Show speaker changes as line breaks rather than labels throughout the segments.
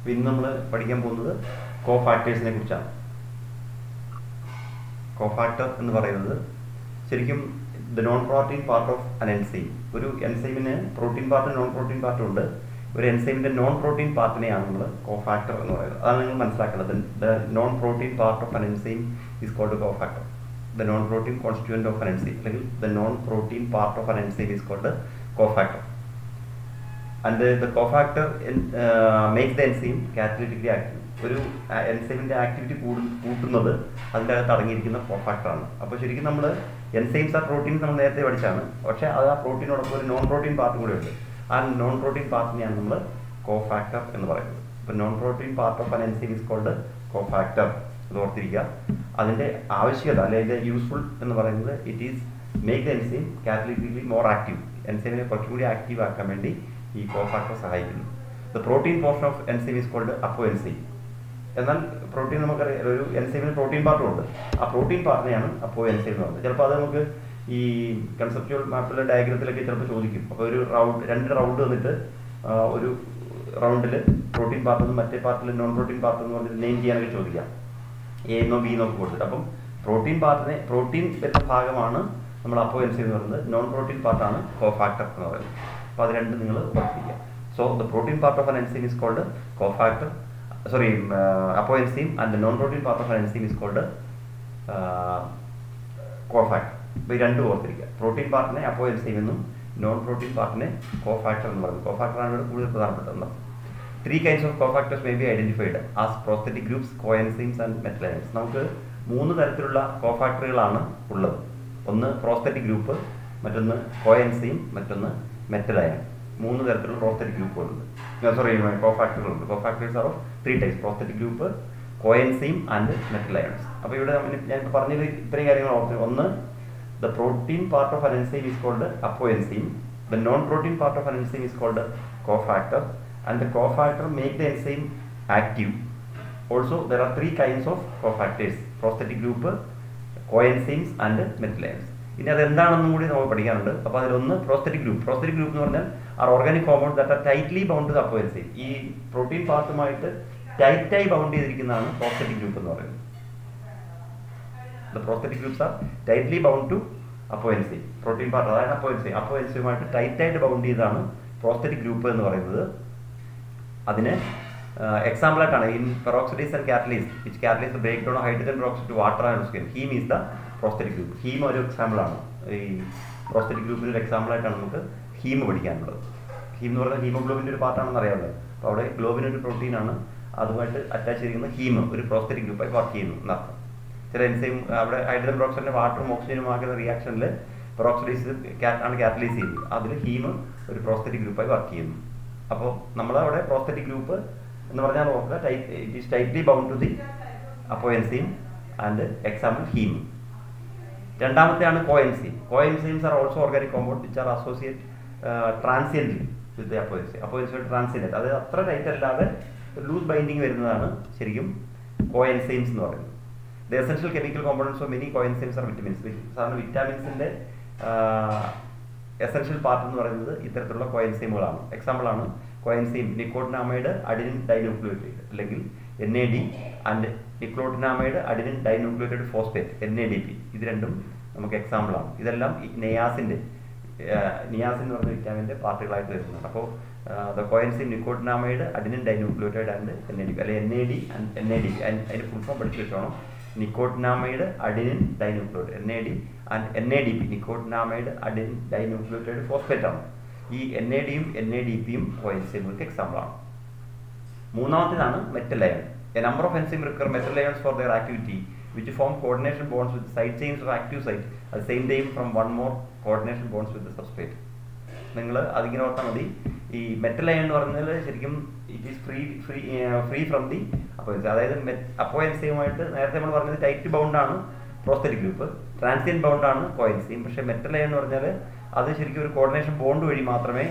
അപ്പോൾ ഇന്ന് നമ്മൾ പഠിക്കാൻ പോകുന്നത് കോ ഫാക്ടേഴ്സിനെ കുറിച്ചാണ്. കോ ഫാക്ടർ എന്ന് പറയുന്നത് ശരിക്കും the non protein part of an enzyme ഒരു എൻസൈമിന് പ്രോട്ടീൻ പാർട്ട് നോൺ പ്രോട്ടീൻ പാർട്ടും ഉണ്ട്. ഒരു എൻസൈമിന്റെ നോൺ പ്രോട്ടീൻ പാർട്ടിനെയാണ് നമ്മൾ കോ ഫാക്ടർ എന്ന് പറയുന്നത്. അതാണ് നിങ്ങൾ മനസ്സിലാക്കേണ്ടത്. The non protein part of an enzyme is called cofactor the non protein constituent of an enzyme അല്ലെങ്കിൽ the non protein part of an enzyme is called cofactor and in, uh, makes the enzyme catalytically active. ഒരു എൻസൈമിന്റെ activity കൂട്ടുന്നത് അതിന്റെ അകത്ത് അടങ്ങിയിരിക്കുന്ന കോഫാക്ടറാണ് അപ്പോൾ ശരിക്കും നമ്മൾ enzymes ആ പ്രോട്ടീൻസ് നമ്മൾ നേരത്തെ പഠിച്ചാണ്. പക്ഷേ അത് ആ പ്രോട്ടീനോടൊപ്പം ഒരു നോൺ പ്രോട്ടീൻ പാർട്ടും കൂടെ ഉണ്ട് ആ നോൺ പ്രോട്ടീൻ പാർട്ടിനെയാണ് നമ്മൾ കോഫാക്ടർ എന്ന് പറയുന്നത്. അപ്പോൾ non protein part of an enzyme is called cofactor എന്ന് ഓർത്തിരിക്കുക. അതിന്റെ ആവശ്യകത അല്ലെങ്കിൽ യൂസ്ഫുൾ എന്ന് പറയുന്നത് it is make the enzyme catalytically more active എൻസൈമിനെ കുറച്ചുകൂടി ആക്റ്റീവ് ആക്കാൻ വേണ്ടി ഈ കോഫാക്ടർ സഹായിക്കുന്നു. The protein portion of enzyme is called apoenzyme എന്നാൽ പ്രോട്ടീൻ നമുക്കറിയാം ഒരു എൻസൈമിന് പ്രോട്ടീൻ പാർട്ടും ഉണ്ട്. ആ പ്രോട്ടീൻ പാർട്ടിനെയാണ് അപ്പോ എൻസൈം എന്ന് പറയുന്നത് ചിലപ്പോൾ അത് നമുക്ക് ഈ കൺസെപ്റ്റുവൽ മാപ്പിലെ ഡയഗ്രത്തിലൊക്കെ ചിലപ്പോൾ ചോദിക്കും. അപ്പോൾ ഒരു റൗണ്ട് രണ്ട് റൗണ്ട് വന്നിട്ട് ഒരു റൗണ്ടിൽ പ്രോട്ടീൻ പാർട്ടിൽ മറ്റേ പാർട്ടിൽ നോൺ പ്രോട്ടീൻ പാർട്ട് എന്ന് പറഞ്ഞിട്ട് നെയിം ചെയ്യാനൊക്കെ ചോദിക്കാം. എ എന്നോ ബി എന്നോ കൊടുത്തിട്ട്. അപ്പം പ്രോട്ടീൻ പാർട്ടിനെ പ്രോട്ടീൻ എന്ന ഭാഗമാണ് നമ്മൾ അപ്പോ എൻസൈം എന്ന് പറയുന്നത്. നോൺ പ്രോട്ടീൻ പാർട്ടാണ് കോഫാക്ടർ എന്ന് പറയുന്നത്. അപ്പോൾ അത് രണ്ടും നിങ്ങൾ ഓർത്തിരിക്കുക so the protein part of an enzyme is called cofactor sorry apoenzyme and non protein part of an enzyme is called cofactor അപ്പോൾ ഈ രണ്ടും ഓർത്തിരിക്കുക. പ്രോട്ടീൻ പാർട്ടിനെ അപ്പോ എൻസീം എന്നും നോൺ പ്രോട്ടീൻ പാർട്ടിനെ കോഫാക്ടർ എന്ന് പറയുന്നത് കോഫാക്ടറാണ് ഇവിടെ കൂടുതൽ പ്രധാനപ്പെട്ടത് three kinds of cofactors may be identified as prosthetic groups coenzymes and metal ions നമുക്ക് മൂന്ന് തരത്തിലുള്ള കോഫാക്ടറുകളാണ് ഉള്ളത്. ഒന്ന് പ്രോസ്തറ്റിക് ഗ്രൂപ്പ് മറ്റൊന്ന് കോഎൻസൈം മറ്റൊന്ന് മെറ്റലയൻ മൂന്ന് തരത്തിലുള്ള പ്രോസ്തറ്റിക് ഗ്രൂപ്പുകളുണ്ട് sorry കോഫാക്ടറുകളുണ്ട് cofactors are of three types prosthetic group coenzyme and metal ions അപ്പോൾ ഇവിടെ ഞാൻ പറഞ്ഞത് ഇത്രയും കാര്യങ്ങൾ ഓർത്ത് ഒന്ന് the protein part of an enzyme enzyme is called apoenzyme the non protein part of an enzyme enzyme is called cofactor and the cofactor make the enzyme active. Also, there are three kinds of cofactors: prosthetic group, coenzymes and methylanes. ഇനി അതെന്താണെന്നും കൂടി നമ്മൾ പഠിക്കാനുണ്ട്. അപ്പോൾ അതിലൊന്ന് prosthetic group prosthetic group എന്ന് പറഞ്ഞാൽ are organic compound that are tightly bound to apoenzyme ഈ protein പാർട്ടുമായിട്ട് ടൈറ്റായി ബൗണ്ട് ചെയ്തിരിക്കുന്നതാണ് പ്രോസ്തറ്റിക് ഗ്രൂപ്പ് എന്ന് പറയുന്നത്. The prosthetic groups are tightly bound to apoenzyme protein part അതായത് അപ്പോയൻസി അപ്പോയൻസിയുമായിട്ട് ടൈറ്റായിട്ട് ബൗണ്ട് ചെയ്താണ് പ്രോസ്തറ്റിക് ഗ്രൂപ്പ് എന്ന് പറയുന്നത്. അതിന് എക്സാമ്പിൾ ആയിട്ടാണ് in peroxidase and catalase which catalase break down hydrogen peroxide to water and skin heme is the prosthetic group heme ഒരു example ആണ്. ഈ പ്രോസ്റ്ററ്റിക് ഗ്രൂപ്പിന്റെ ഒരു എക്സാമ്പിൾ ആയിട്ടാണ് നമുക്ക് ഹീം പഠിക്കാനുള്ളത് ഹീം എന്ന് പറയുന്നത് ഹീമോഗ്ലോബിന്റെ ഒരു പാർട്ടാണെന്ന് അറിയാമല്ലോ. അപ്പോൾ അവിടെ ഗ്ലോബിൻ ഒരു പ്രോട്ടീനാണ് അതുമായിട്ട് അറ്റാച്ച് ചെയ്തിരിക്കുന്ന ഹീം ഒരു പ്രോസ്റ്ററ്റിക് ഗ്രൂപ്പായി വർക്ക് ചെയ്യുന്നു എന്നർത്ഥം ചില എൻസൈം അവിടെ ഹൈഡ്രജൻ പെറോക്സൈഡിന്റെ വാട്ടറും ഓക്സിജനും ആക്കുന്ന റിയാക്ഷനിൽ പെറോക്സിഡീസ് ആണ് കാറ്റലൈസ് ചെയ്യുന്നത്. അതിൽ ഹീം ഒരു പ്രോസ്തറ്റിക് ഗ്രൂപ്പായി വർക്ക് ചെയ്യുന്നു. അപ്പോൾ നമ്മളവിടെ പ്രോസ്തറ്റിക് ഗ്രൂപ്പ് എന്ന് പറഞ്ഞാൽ നോക്കുക. Tight it is tightly bound to the apoenzyme and example heme രണ്ടാമത്തെയാണ് coenzyme coenzymes are also organic compound which are associate transient with apo apoenzymes transient അത് അത്ര ടൈറ്റ് അല്ലാതെ ലൂസ് ബൈൻഡിങ് വരുന്നതാണ് ശരിക്കും കോ എൻസൈംസ് എന്ന് പറയുന്നത്. The essential chemical compounds of many coenzymes are vitamins സാധാരണ വിറ്റാമിൻസിന്റെ essential part എന്ന് പറയുന്നത് ഇത്തരത്തിലുള്ള കോയൻസൈമുകളാണ് എക്സാമ്പിളാണ് കോയൻസൈം നിക്കോട്ടിനാമൈഡ് അഡിനിൻ ഡൈനോക്ലോയിഡ് അല്ലെങ്കിൽ N A D and nicotinamide adenine dinucleotide phosphate N A D P ഇത് രണ്ടും നമുക്ക് എക്സാമ്പിൾ ആണ്. ഇതെല്ലാം നെയാസിന്റെ നിയാസിൻ എന്ന് പറഞ്ഞ വിറ്റാമിന്റെ പാർട്ടുകളായിട്ട് വരുന്നുണ്ട്. അപ്പോൾ the coenzyme nicotinamide adenine dinucleotide and N A D അല്ലെങ്കിൽ N A D N A D അതിന് ഫുൾ ഫോം പഠിച്ചു വെച്ചോണം. Nicotinamide adenine dinucleotide N A D and N A D P nicotinamide adenine dinucleotide phosphate ആണ്. ഈ N A ഡിയും N A D പിയും coenzyme example ആണ്. മൂന്നാമത്തേതാണ് metal ion a number of enzyme require metal ions for their activity which form coordination bonds with side chains of active site at same time from one more coordination bonds with substrate നിങ്ങൾ അതിങ്ങനെ ഓർത്താൽ മതി. ഈ metal iron എന്ന് പറഞ്ഞാൽ ശരിക്കും it is free free free from the അപ്പോൾ അതായത് അപ്പോ എൻസൈമായിട്ട് നേരത്തെ നമ്മൾ പറഞ്ഞത് ടൈറ്റ് ബൗണ്ടാണ് പ്രോസ്തറ്റിക് ഗ്രൂപ്പ് ട്രാൻസിയൻ ബൗണ്ടാണ് കോയൻസിയും പക്ഷേ മെറ്റൽ അയൺ എന്ന് പറഞ്ഞാൽ അത് ശരിക്കും ഒരു കോർഡിനേഷൻ ബോണ്ട് വഴി മാത്രമേ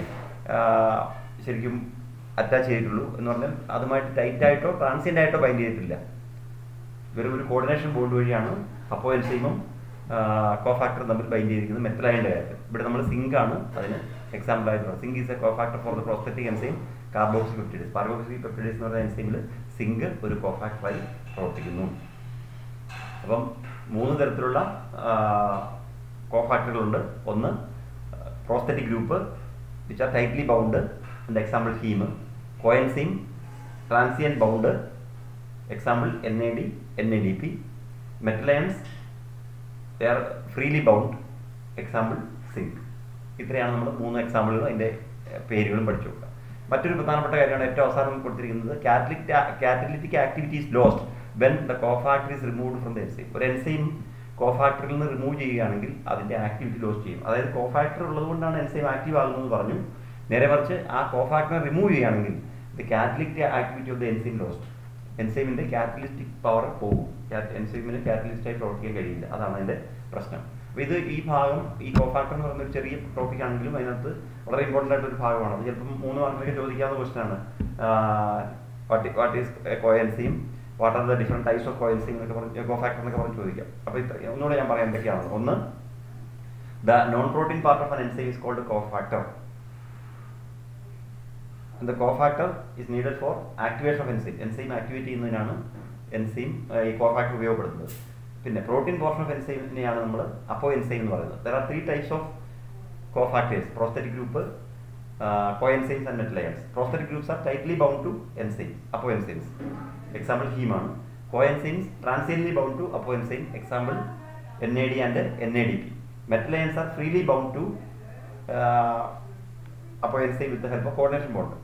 ശരിക്കും അറ്റാച്ച് ചെയ്തിട്ടുള്ളൂ എന്ന് പറഞ്ഞാൽ അതുമായിട്ട് ടൈറ്റ് ആയിട്ടോ ട്രാൻസിയന്റ് ആയിട്ടോ ബൈൻഡ് ചെയ്തിട്ടില്ല. വെറും ഒരു കോർഡിനേഷൻ ബോണ്ട് വഴിയാണ് അപ്പോ എൻസൈമും കോഫാക്ടർ തമ്മിൽ ബൈൻഡ് ചെയ്തിരിക്കുന്നത് മെത്തലൈന്റെ കാര്യത്തിൽ. ഇവിടെ നമ്മൾ സിങ്ക് ആണ് അതിന് എക്സാമ്പിൾ ആയിട്ട് zinc is a cofactor for the prosthetic enzyme carboxypeptidase carboxypeptidase എന്ന് പറയുന്ന എൻസൈമിൽ സിങ്ക് ഒരു കോഫാക്ടറായി പ്രവർത്തിക്കുന്നു. അപ്പം മൂന്ന് തരത്തിലുള്ള കോഫാക്ടറുകളുണ്ട് ഒന്ന് prosthetic group which are tightly bound and example heme coenzyme transient bound example N A D N A D P metal ions they are freely bound example zinc ഇത്രയാണ് നമ്മൾ മൂന്ന് എക്സാമ്പിളുകൾ അതിന്റെ പേരുകളും പഠിച്ചു നോക്കുക. മറ്റൊരു പ്രധാനപ്പെട്ട കാര്യമാണ് ഏറ്റവും അവസാനം കൊടുത്തിരിക്കുന്നത് catalytic catalytic activities lost when the cofactor is removed from the enzyme ഒരു എൻസൈം കോഫാക്ടറിൽ നിന്ന് റിമൂവ് ചെയ്യുകയാണെങ്കിൽ അതിന്റെ ആക്ടിവിറ്റി ലോസ് ചെയ്യും. അതായത് കോഫാക്ടർ ഉള്ളതുകൊണ്ടാണ് എൻസൈം ആക്റ്റീവ് ആകുന്നത് പറഞ്ഞു. നേരെ മറിച്ച് ആ കോഫാക്ടറിനെ റിമൂവ് ചെയ്യുകയാണെങ്കിൽ the catalytic activity of the enzyme lost എൻസൈമിന്റെ catalytic power പോകും. എൻസൈമിന് കാറ്റലിസ്റ്റായി പ്രവർത്തിക്കാൻ കഴിയില്ല. അതാണ് അതിന്റെ പ്രശ്നം. അപ്പോൾ ഇത് ഈ ഭാഗം ഈ കോഫാക്ടർ എന്ന് പറയുന്ന ഒരു ചെറിയ ടോപ്പിക് ആണെങ്കിലും അതിനകത്ത് വളരെ ഇമ്പോർട്ടന്റ് ആയിട്ട് ഒരു ഭാഗമാണ്. അത് ചിലപ്പം മൂന്ന് മാർക്കിലേക്ക് ചോദിക്കാവുന്ന ക്വസ്റ്റൻ ആണ്. What what is കോയൻസിയും what are the different types of കോയൻസിയും എന്നൊക്കെ പറഞ്ഞ് കോഫാക്ടർ എന്നൊക്കെ പറഞ്ഞ് ചോദിക്കാം. അപ്പോൾ ഇത്ര ഒന്നുകൂടെ ഞാൻ പറയാം എന്തൊക്കെയാണ് ഒന്ന് the non protein part of an enzyme is called cofactor the cofactor is needed for activation of enzyme. Enzyme activate ചെയ്യുന്നതിനാണ് എൻസൈം ഈ കോഫാക്ടർ ഉപയോഗപ്പെടുത്തുന്നത് പിന്നെ പ്രോട്ടീൻ പോർഷൻ ഓഫ് എൻസൈമിനെയാണ് നമ്മൾ അപ്പോ എൻസൈം എന്ന് പറയുന്നത്. There are three types of cofactors prosthetic group coenzymes and metal ions prosthetic groups are tightly bound to enzyme apoenzymes example ഹീമാണ് coenzymes transiently bound to apoenzyme example N A D and N A D P metal ions are freely bound to apoenzyme with help of coordination bond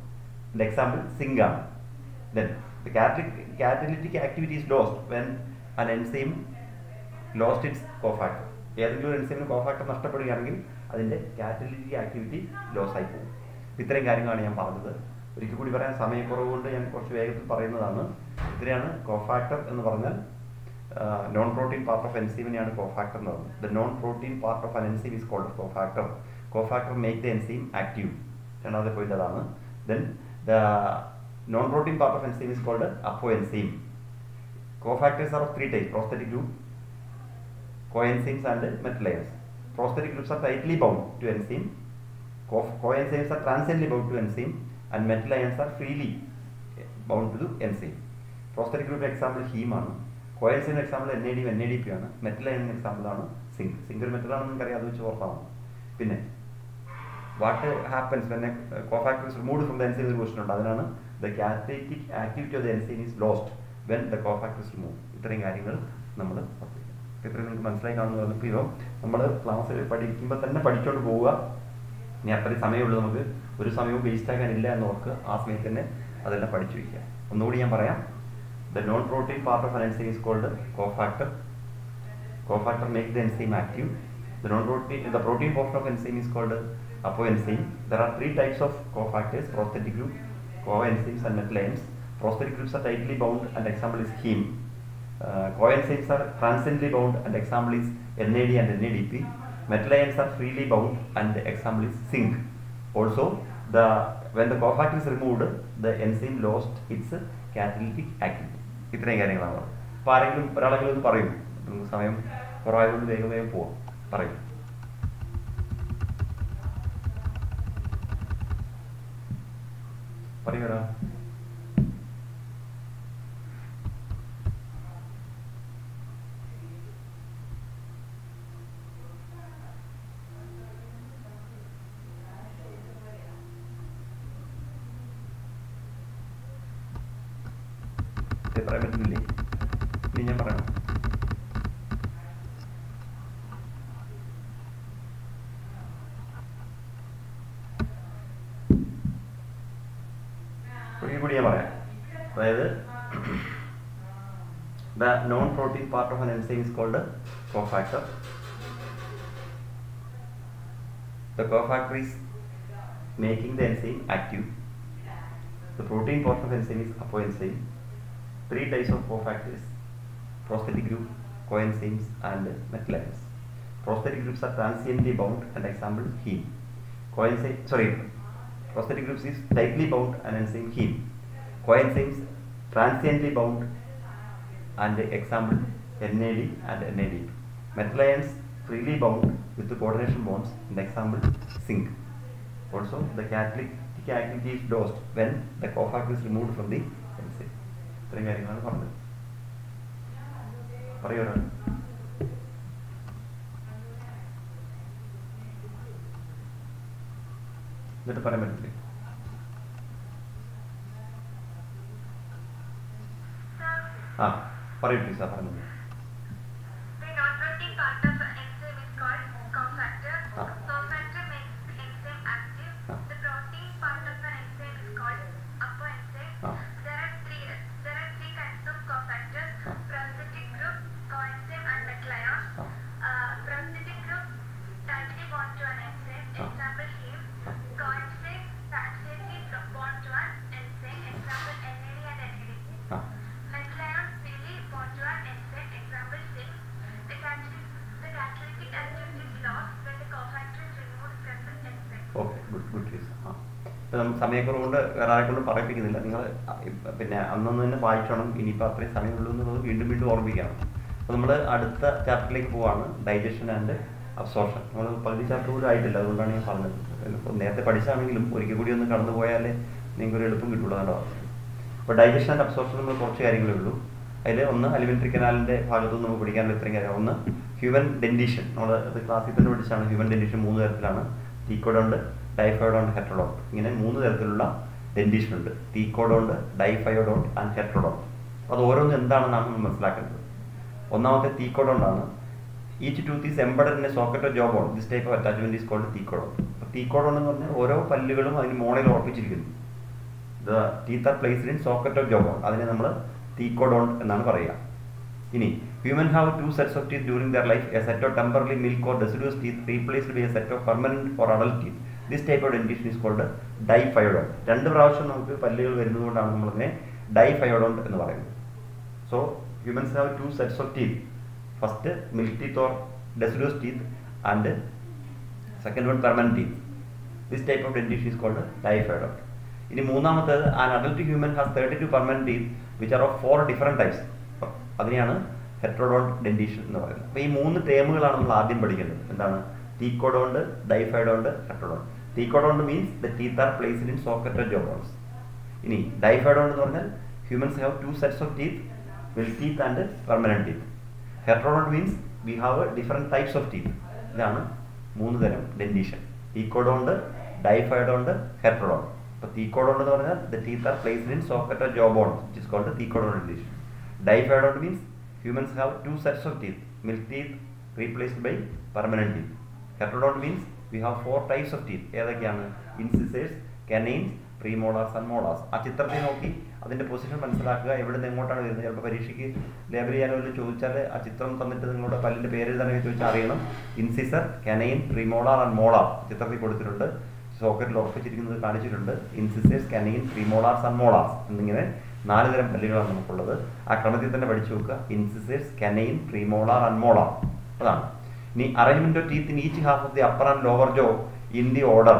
the example Singam. Then the catalytic, activity is lost when an enzyme lost its cofactor. ഏതെങ്കിലും ഒരു എൻസൈമിന് cofactor നഷ്ടപ്പെടുകയാണെങ്കിൽ അതിന്റെ catalytic activity loss ആയി പോകും. ഇത്രയും കാര്യങ്ങളാണ് ഞാൻ പറഞ്ഞത്. ഒരിക്കൽ കൂടി പറയാൻ സമയക്കുറവ് കൊണ്ട് ഞാൻ കുറച്ച് വേഗത്തിൽ പറയുന്നതാണ്. ഇത്രയാണ് കോഫാക്ടർ എന്ന് പറഞ്ഞാൽ നോൺ പ്രോട്ടീൻ പാർട്ട് ഓഫ് എൻസീമിനെയാണ് കോഫാക്ടർ എന്ന് പറയുന്നത് the non protein part of an enzyme is called cofactor cofactor make the enzyme active രണ്ടാമത്തെ പോയിന്റ് അതാണ്. Then the non-protein part of enzyme is called apoenzyme. Cofactors are of three types: prosthetic group, coenzymes, and metal ions. Prosthetic groups are tightly bound to enzyme. Co- coenzymes are transiently bound to enzyme, and metal ions are freely bound to the enzyme. Prosthetic group example heme ആണ് example example N A D N A D P ആണ് metal എന്ന example ആണ് zinc വെച്ച് ഓർത്താൽ പിന്നെ what happens when cofactor is removed from the enzyme question ഉണ്ട് അതിനാണ് the catalytic activity of the enzyme is lost when the cofactor remove ഇത്രയും കാര്യങ്ങൾ നമ്മൾ ഇത്രയും നിങ്ങൾക്ക് മനസ്സിലായി കാണുന്നു പറഞ്ഞപ്പോൾ ഇതോ നമ്മൾ ക്ലാസ്സിൽ പഠിക്കുമ്പോൾ തന്നെ പഠിച്ചുകൊണ്ട് പോവുക. ഇനി അത്രയും സമയമുള്ളൂ നമുക്ക്. ഒരു സമയവും വേസ്റ്റ് ആക്കാനില്ല എന്ന് ഓർക്ക് ആ സമയത്ത് തന്നെ അതെല്ലാം പഠിച്ചു വയ്ക്കുക ഒന്നുകൂടി ഞാൻ പറയാം. The non protein part of enzyme is called cofactor cofactor make the enzyme active the non protein the protein portion of enzyme is called cofactors there are three types of cofactors prosthetic group coenzymes and metal ions prosthetic groups are tightly bound and example is heme coenzymes are transiently bound and example is N A D and N A D P metal ions are freely bound and example is zinc also the when the cofactor is removed the enzyme lost its catalytic activity ഇത്രയും കാര്യങ്ങളാണ്. അപ്പോൾ ആരെങ്കിലും ഒരാളെങ്കിലും ഒന്ന് പറയും. സമയം കുറവായതുകൊണ്ട് വേഗം വേഗം പോവാം. പറയും. പറയൂടാ പറയാൻ പറ്റുന്നില്ലേ ഇനി ഞാൻ പറയണം ഒരിക്കൽ കൂടി ഞാൻ പറയാം അതായത് the non protein part of an enzyme is called cofactor the cofactor is making the enzyme active the protein portion of enzyme is അപ്പോ enzyme three types of cofactors prosthetic group, coenzymes, and metallians. Prosthetic groups are transiently bound, and example heme. Coenzyme, sorry, prosthetic groups is tightly bound and enzyme heme. Coenzymes transiently bound, and example NAD and NAD. Metallians freely bound with the coordination bonds, and example zinc. Also the catalytic activity is lost when the cofactor is removed from the enzyme ഇത്രയും കാര്യങ്ങളാണ് പറഞ്ഞത് പറയൂ ഒരാൾ. എന്നിട്ട് പറയാൻ പറ്റില്ലേ ആ പറയൂ പ്ലീസ് ആ പറഞ്ഞു ഇപ്പം നമ്മൾ സമയക്കുറവ് കൊണ്ട് വേറെ ആരെ കൊണ്ട് പറയിപ്പിക്കുന്നില്ല. നിങ്ങൾ പിന്നെ അന്നന്ന് തന്നെ വായിച്ചോണം. ഇനിയിപ്പോൾ അത്രയും സമയമുള്ളൂ എന്നുള്ളത് വീണ്ടും വീണ്ടും ഓർമ്മിക്കണം. അപ്പോൾ നമ്മൾ അടുത്ത ചാപ്റ്ററിലേക്ക് പോവാണ്. ഡൈജഷൻ ആൻഡ് അബ്സോർഷൻ നമ്മൾ പകുതി ചാപ്റ്റർ പോലും ആയിട്ടില്ല. അതുകൊണ്ടാണ് ഞാൻ പറഞ്ഞത്. നേരത്തെ പഠിച്ചാണെങ്കിലും ഒരിക്കൽ കൂടി ഒന്ന് കടന്നു പോയാലേ നിങ്ങൾക്ക് ഒരു എളുപ്പം കിട്ടുള്ളൂ എന്നാണ് പറഞ്ഞത്. അപ്പോൾ ഡൈജഷൻ ആൻഡ് അബ്സോർഷൻ നമ്മൾ കുറച്ച് കാര്യങ്ങളേ ഉള്ളൂ. അതിൽ ഒന്ന് അലിമെന്ററി കനാലിന്റെ ഭാഗത്തു നിന്ന് നമുക്ക് പഠിക്കാനുള്ള ഇത്രയും കാര്യം ഒന്ന് ഹ്യൂമൻ ഡെൻഡീഷൻ നമ്മൾ അത് ക്ലാസ്സിൽ തന്നെ പഠിച്ചാണ് ഹ്യൂമൻ ഡെൻഡീഷൻ മൂന്ന് തരത്തിലാണ്. തീക്കോഡുണ്ട് ഡൈഫയോഡോണ്ട് ഹെട്രോഡോണ്ട് ഇങ്ങനെ മൂന്ന് തരത്തിലുള്ള ഡെൻഡിഷൻ ഉണ്ട്. തീക്കോഡോണ്ട് ഡൈഫയോഡോണ്ട് ആൻഡ് ഹെറ്ററോഡോണ്ട് അത് ഓരോന്നും എന്താണെന്നാണ് നമ്മൾ മനസ്സിലാക്കേണ്ടത്. ഒന്നാമത്തെ തീക്കോഡോണ്ടാണ് each tooth is embedded in socket of jawbone this type of attachment is called thecodont അപ്പോൾ തീക്കോഡോൺ എന്ന് പറഞ്ഞാൽ ഓരോ പല്ലുകളും അതിന് മോണയിൽ ഉറപ്പിച്ചിരിക്കുന്നു. The teeth are placed in socket of jawbone അതിനെ നമ്മൾ തീക്കോഡോൺ എന്നാണ് പറയുക. ഇനി human have two sets of teeth during their life a set of temporary milk or deciduous teeth replaced by a set of permanent for adult teeth this type of dentition is called diphyodont രണ്ട് പ്രാവശ്യം നമുക്ക് പല്ലുകൾ വരുന്നതുകൊണ്ടാണ് നമ്മളിതിനെ diphyodont എന്ന് പറയുന്നത്. So humans have two sets of teeth first milk teeth or deciduous teeth and second one permanent teeth this type of dentition is called diphyodont ഇനി മൂന്നാമത്തേത് an adult human has thirty two permanent teeth which are of four different types അതിനെയാണ് heterodont dentition എന്ന് പറയുന്നത്. അപ്പോൾ ഈ മൂന്ന് ടേമുകളാണ് നമ്മൾ ആദ്യം പഠിക്കേണ്ടത്. എന്താണ്? Thecodont diphyodont heterodont thecodont means the teeth are placed in socket jawbones ഇനി ഡൈഫൈഡോണ്ട് എന്ന് പറഞ്ഞാൽ humans have two sets of teeth will teeth and permanent teeth heterodont means we have different types of teeth ഇതാണ് മൂന്ന് തരം dentition തീക്കോഡോണ്ട് diphyodont heterodont അപ്പോൾ thecodont എന്ന് പറഞ്ഞാൽ the teeth are placed in socket jawbones which is called thecodont dentition diphyodont means humans have two sets of teeth milk teeth replaced by permanent teeth. Heterodont means we have four types of teeth ഏതൊക്കെയാണ്? Incisors canines premolars and molars ആ ചിത്രത്തിൽ നോക്കി അതിന്റെ position മനസ്സിലാക്കുക. എവിടെ നിന്ന് എങ്ങോട്ടാണ് വരുന്നത്? ചിലപ്പോൾ പരീക്ഷയ്ക്ക് ലേബർ ചെയ്യാനോ ചോദിച്ചാൽ ആ ചിത്രം തന്നിട്ട് നിങ്ങളുടെ പല്ലിന്റെ പേര് എഴുതാനൊക്കെ ചോദിച്ചാൽ അറിയണം. Incisor canine premolar and molar ചിത്രത്തിൽ കൊടുത്തിട്ടുണ്ട്. സോക്കറ്റിൽ ഉറപ്പിച്ചിരിക്കുന്നത് കാണിച്ചിട്ടുണ്ട്. Incisors canine premolars and molars എന്നിങ്ങനെ നാല് തരം പല്ലുകളാണ് നമുക്കുള്ളത്. ആ ക്രമത്തിൽ തന്നെ പഠിച്ചു നോക്കുക. Incisors canine premolar and molar അതാണ്. Arrangement of teeth in each half of the upper and lower jaw in the order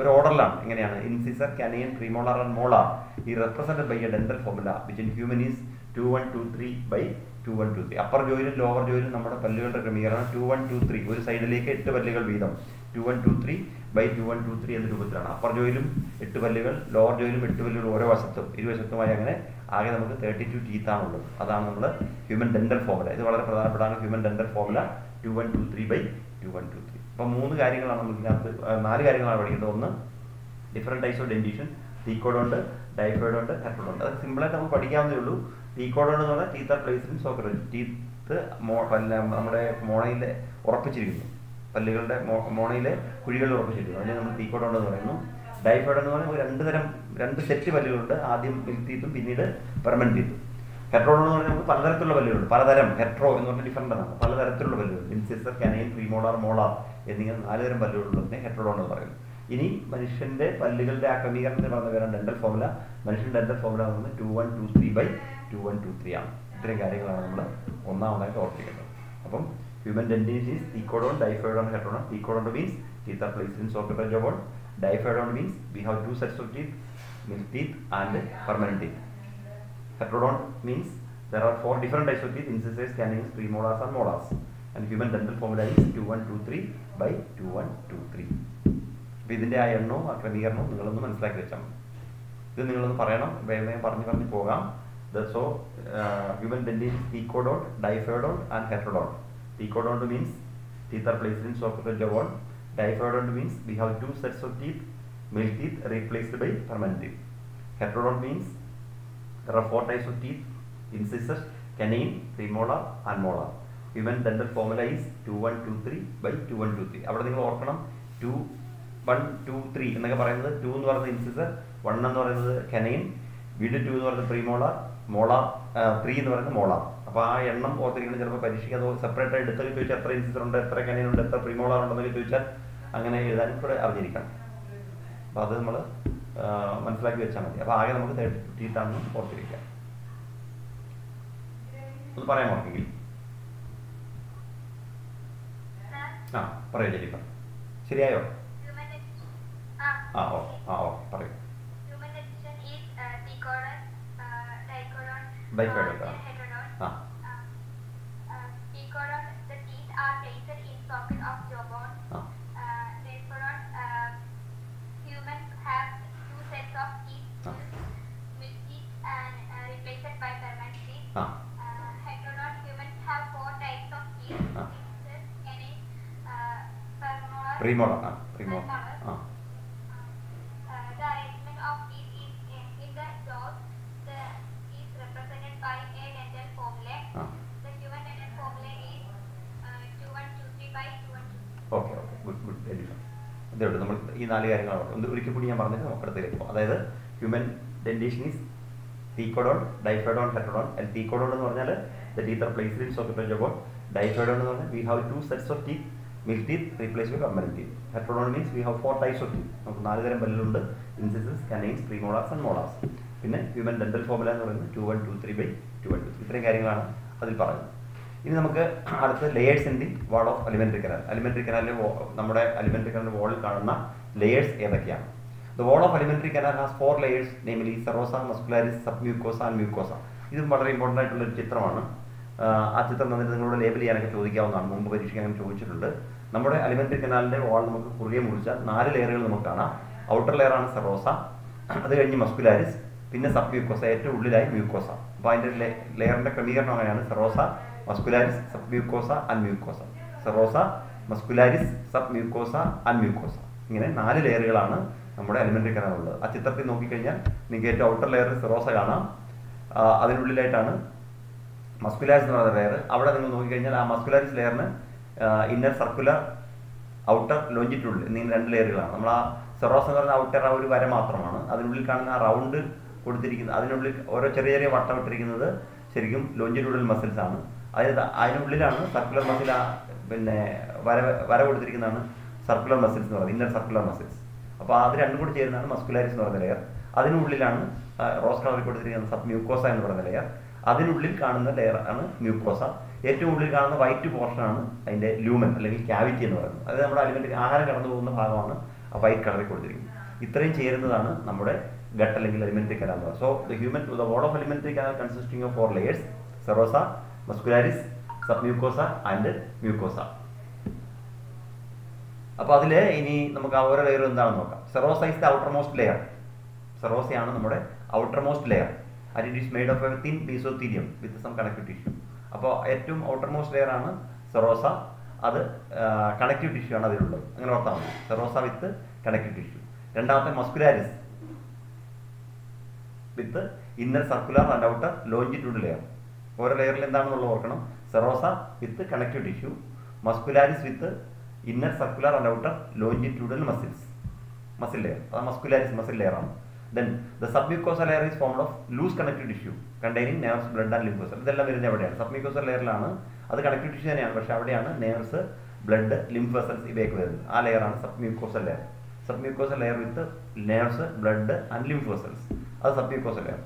ഒരു ഓർഡറിലാണ് എങ്ങനെയാണ് incisor canine premolar and molar ഈ represented by a dental formula which in human is two one two three by two one two three upper ജോയിലും lower ജോയിലും നമ്മുടെ പല്ലുകളുടെ ക്രമീകരണം to one two three ഒരു സൈഡിലേക്ക് എട്ട് പല്ലുകൾ വീതം. Two one two three by two one two three എന്ന രൂപത്തിലാണ്. അപ്പർ ജോയിലും എട്ട് പല്ലുകൾ ലോവർ ജോയിലും എട്ട് പല്ലുകൾ ഓരോ വശത്തും ഇരുവശത്തുമായി അങ്ങനെ ആകെ നമുക്ക് തേർട്ടി ടു ടീത്താണുള്ളത് അതാണ് നമ്മൾ ഹ്യൂമൻ ഡെന്റൽ ഫോർമുല ഇത് വളരെ പ്രധാനപ്പെട്ടാണ് human dental formula two one two three by two one two three അപ്പം മൂന്ന് കാര്യങ്ങളാണ് നമുക്ക് ഇതിനകത്ത് നാല് കാര്യങ്ങളാണ് പഠിക്കേണ്ടത്. ഒന്ന് ഡിഫറെന്റ് ടൈപ്സ് ഓഫ് ഡെന്റിഷൻ ഉണ്ട് ഡൈഫോയിഡുണ്ട് ഉണ്ട് അത് സിമ്പിളായിട്ട് നമുക്ക് പഠിക്കാവുന്നേ ഉള്ളൂ. തീക്കോഡുണ്ട് എന്ന് പറഞ്ഞാൽ ടീത്ത് ആർ ഇൻ ടീത്ത് മോ നമ്മുടെ മോണയിലെ ഉറപ്പിച്ചിരിക്കുന്നു. പല്ലുകളുടെ മോണയിലെ കുഴികളിൽ ഉറപ്പിച്ചിരിക്കുന്നു. അതിനെ നമ്മൾ തീക്കോഡുണ്ട് എന്ന് പറയുന്നു. ഡൈഫോയിഡ് എന്ന് പറഞ്ഞാൽ രണ്ട് തരം രണ്ട് സെറ്റ് പല്ലുകളുണ്ട്. ആദ്യം മിൽക്ക് തീത്തും പിന്നീട് പെർമനന്റ് ടീത്തും ഹെട്രോഡ് എന്ന് പറഞ്ഞാൽ പലതരത്തിലുള്ള പല്ലുകളുണ്ട് പലതരം. ഹെട്രോ എന്ന് പറഞ്ഞാൽ ഡിഫറെന്റ് ആണ്. പലതരത്തിലുള്ള പല്ലുകൾ ഇൻസിസർ കനൈൻ പ്രീമോളാർ മോളാർ എന്നിങ്ങനെ നാലുതരം പല്ലുകളുള്ളതിനെ ഹെട്രോഡോൺ എന്ന് പറയുന്നു. ഇനി മനുഷ്യന്റെ പല്ലുകളുടെ ആ ക്രമീകരണത്തിന് പറഞ്ഞ പേരാണ് ഡെന്റൽ ഫോമുല മനുഷ്യൻ ഡെന്റൽ ഫോമുല എന്ന് പറഞ്ഞാൽ two one two three by two one two three ആണ്. ഇത്രയും കാര്യങ്ങളാണ് നമ്മൾ ഒന്നാമതായിട്ട് ഓർത്തിക്കേണ്ടത് അപ്പം human dentition thecodont diphyodont heterodont thecodont means teeth are placed in socket jawbone diphyodont means we have two sets of teeth milk teeth and permanent teeth Heterodont means there are four different types of teeth, incisors, canines, premolars and molars. And human dental formula is 2123 by 2123. അപ്പോൾ ഇതിന്റെ ആ എണ്ണവും ആ ക്രമീകരണവും നിങ്ങളൊന്ന് മനസ്സിലാക്കി വെച്ചാൽ മതി ഇത് നിങ്ങളൊന്ന് പറയണം വേഗം വേഗം പറഞ്ഞ് പറഞ്ഞ് പോകാം so human dentine thecodont diphyodont and heterodont thecodont means teeth are placed in socket of jaw means means we have two sets of teeth male teeth replaced by permanent teeth heterodont there are four types of teeth incisors canine premolar molar. Even dental formula is 2123 by 2123 അവിടെ നിങ്ങൾ ഓർക്കണം to one two three എന്നൊക്കെ പറയുന്നത് to എന്ന് പറയുന്നത് incisor one എന്ന് പറയുന്നത് canine വീണ്ടും ടു എന്ന് പറയുന്നത് പ്രീമോളാർ മോളാർ ത്രീ എന്ന് പറയുന്നത് മോളാർ അപ്പോൾ ആ എണ്ണം ഓർത്തിരിക്കണം ചിലപ്പോൾ പരീക്ഷയ്ക്ക് അത് സെപ്പറേറ്റ് ആയിട്ട് എടുത്തൊക്കെ ചോദിച്ചാൽ എത്ര ഇൻസിസർ ഉണ്ട് എത്ര കനൈൻ ഉണ്ട് എത്ര പ്രീമോളാർ ഉണ്ടെന്നൊക്കെ ചോദിച്ചാൽ അങ്ങനെ എഴുതാനും കൂടെ അറിഞ്ഞിരിക്കണം. അപ്പോൾ അത് നമ്മൾ മനസ്സിലാക്കി വെച്ചാൽ മതി. അപ്പോൾ ആകെ നമുക്ക് തേർട്ടി ടു ഓർത്തിരിക്കാം ഒന്ന് പറയാൻ
നോക്കെങ്കിൽ
ആ പറയൂ ജലിപ്പ ശരിയായോ? ആ ഓ ആ ഓ പറയൂ.
Human dentition is uh, decodon, uh, dicodon,
Bifidal,
uh,
ah.
heterodon.
ആ
Uh, uh, decodon, the teeth are placed in socket of jawbone.
ആ
Uh, dicodon, uh, humans have two sets of teeth,
Ah.
milk teeth and uh, replaced by permanent teeth.
ആ
Uh, heterodon, humans have four types of teeth,
Ah.
incisors, canine, uh, premolar,
പ്രീമോളർ ആ പ്രീമോളർ ആ
Uh, the arrangement of teeth is in, in the jaws. The is represented by a dental formula.
ആ
The human dental formula is uh, 2123 by 2123.
Okay okay good good very good ഇതേ നമ്മൾ ഈ നാല് കാര്യങ്ങളാണ് ഒന്ന് ഒരിക്കൽ കൂടി ഞാൻ പറഞ്ഞിട്ട് നമുക്ക് അടുത്തേക്ക് പോകും അതായത് ഹ്യൂമൻ ഡെന്റേഷൻ ഈസ് തീക്കോഡോൺ ഡൈഫോഡോൺ ഹെറ്റഡോൺ തീക്കോഡോൺ എന്ന് പറഞ്ഞാൽ the teeth are place in socket jawbone diphyodont എന്ന് പറഞ്ഞാൽ we have two sets of teeth milk teeth replace with permanent teeth heterodont means we have four types of teeth നമുക്ക് നാല് തരം പല്ലുണ്ട് incisors canines premolars and molars പിന്നെ human dental formula എന്ന് പറയുന്നത് two one two three by two one two ഇത്രയും കാര്യങ്ങളാണ് അതിൽ പറയുന്നത്. ഇനി നമുക്ക് അടുത്ത layers in the wall of alimentary canal alimentary കനാലിലെ നമ്മുടെ അലിമെന്ററി കനാലിന്റെ വാളിൽ കാണുന്ന ലെയേഴ്സ് ഏതൊക്കെയാണ്? The wall of alimentary canal has four layers namely serosa muscularis sub mucosa and mucosa ഇതും വളരെ ഇമ്പോർട്ടന്റ് ആയിട്ടുള്ള ഒരു ചിത്രമാണ്. ആ ചിത്രം തന്നിട്ട് നിങ്ങളോട് ലേബൽ ചെയ്യാനൊക്കെ ചോദിക്കാവുന്നതാണ്. മുമ്പ് പരീക്ഷയ്ക്ക് അങ്ങനെ ചോദിച്ചിട്ടുണ്ട്. നമ്മുടെ അലിമെന്ററി കനാലിന്റെ വാൾ നമുക്ക് കുറുകെ മുറിച്ച നാല് ലെയറുകൾ നമുക്ക് കാണാം. ഔട്ടർ ലെയർ ആണ് സെറോസ അത് കഴിഞ്ഞ് മസ്കുലാരിസ് പിന്നെ സബ് മ്യൂക്കോസ ഏറ്റവും ഉള്ളിലായി മ്യൂക്കോസ അപ്പോൾ അതിന്റെ ലെയറിന്റെ ക്രമീകരണം അങ്ങനെയാണ് serosa muscularis submucosa and mucosa serosa muscularis submucosa and mucosa ഇങ്ങനെ നാല് ലെയറുകളാണ് നമ്മുടെ അലിമെന്ററി കനാൽ ഉള്ളത്. ആ ചിത്രത്തിൽ നോക്കിക്കഴിഞ്ഞാൽ നിങ്ങൾക്ക് ഏറ്റവും ഔട്ടർ ലെയറിൽ സെറോസ കാണാം. അതിനുള്ളിലായിട്ടാണ് മസ്കുലാരിസ് എന്ന് പറയുന്ന ലെയർ അവിടെ നിങ്ങൾ നോക്കിക്കഴിഞ്ഞാൽ ആ മസ്കുലാരിസ് ലെയറിന് ഇന്നർ സർക്കുലർ ഔട്ടർ ലോഞ്ചിറ്റ്യൂഡ് എന്നിങ്ങനെ രണ്ട് ലെയറുകളാണ് നമ്മൾ ആ സെറോസ് എന്ന് പറയുന്ന ഔട്ടർ ആ ഒരു വര മാത്രമാണ്. അതിനുള്ളിൽ കാണുന്ന ആ റൗണ്ട് കൊടുത്തിരിക്കുന്നത് അതിനുള്ളിൽ ഓരോ ചെറിയ ചെറിയ വട്ടം ഇട്ടിരിക്കുന്നത് ശരിക്കും ലോഞ്ചിറ്റ്യൂഡൽ മസിൽസ് ആണ്. അതായത് അതിനുള്ളിലാണ് സർക്കുലർ മസിൽ ആ പിന്നെ വര വര കൊടുത്തിരിക്കുന്നതാണ് സർക്കുലർ മസിൽസ് എന്ന് പറയുന്നത് ഇന്നർ സർക്കുലർ മസിൽസ് അപ്പോൾ അത് രണ്ടും കൂടി ചേരുന്നതാണ് മസ്കുലാരിസ് എന്ന് പറയുന്ന ലെയർ അതിനുള്ളിലാണ് റോസ് കളറിൽ കൊടുത്തിരിക്കുന്ന സബ് മ്യൂക്കോസ എന്ന് പറയുന്ന ലെയർ അതിനുള്ളിൽ കാണുന്ന ലെയർ ആണ് മ്യൂക്കോസ ഏറ്റവും ഉള്ളിൽ കാണുന്ന വൈറ്റ് പോർഷനാണ് ആണ് അതിന്റെ ലൂമൻ അല്ലെങ്കിൽ ക്യാവിറ്റി എന്ന് പറയുന്നത്. അത് നമ്മുടെ അലിമെന്റ് ആഹാരം കടന്നു പോകുന്ന ഭാഗമാണ് ആ വൈറ്റ് കളറിൽ കൊടുത്തിരിക്കുന്നത്. ഇത്രയും ചേരുന്നതാണ് നമ്മുടെ ഗട്ട് അല്ലെങ്കിൽ അലിമെന്ററി കനാൽ എന്ന് പറയുന്നത് so the human the wall of alimentary canal consisting of four layers serosa muscularis sub mucosa and mucosa അപ്പോൾ അതിൽ ഇനി നമുക്ക് ആ ഓരോ ലെയർ എന്താണെന്ന് നോക്കാം. Serosa is the outer most layer സെറോസയാണ് നമ്മുടെ outer most layer and it is made of a thin തിരിയം with some connective tissue അപ്പോൾ ഏറ്റവും ഔട്ടർ മോസ്റ്റ് ലെയർ ആണ് സെറോസ അത് കണക്റ്റീവ് ടിഷ്യൂ ആണ് അതിലുള്ളത്. അങ്ങനെ ഓർത്താൽ മതി. സെറോസ വിത്ത് കണക്റ്റീവ് ടിഷ്യൂ രണ്ടാമത്തെ muscularis with inner circular and outer longitudinal layer ഓരോ ലെയറിൽ എന്താണെന്നുള്ളത് ഓർക്കണം. Serosa with connective tissue muscularis with inner circular and outer longitudinal muscles muscle layer അത് മസ്കുലാരിസ് മസിൽ ലെയർ ആണ്. Then the submucosa layer is form of loose connective tissue containing nerves blood and lymphs ഇതെല്ലാം വരുന്നത് എവിടെയാണ്? Submucosa ലെയറിലാണ് അത് connective tissue തന്നെയാണ്. പക്ഷേ അവിടെയാണ് nerves blood ലിംഫസൽസ് ഇവയൊക്കെ വരുന്നത്. ആ ലെയറാണ് submucosa layer submucosa layer with nerves blood and lymph vessels അത് സബ്മ്യൂക്കോസ ലെയർ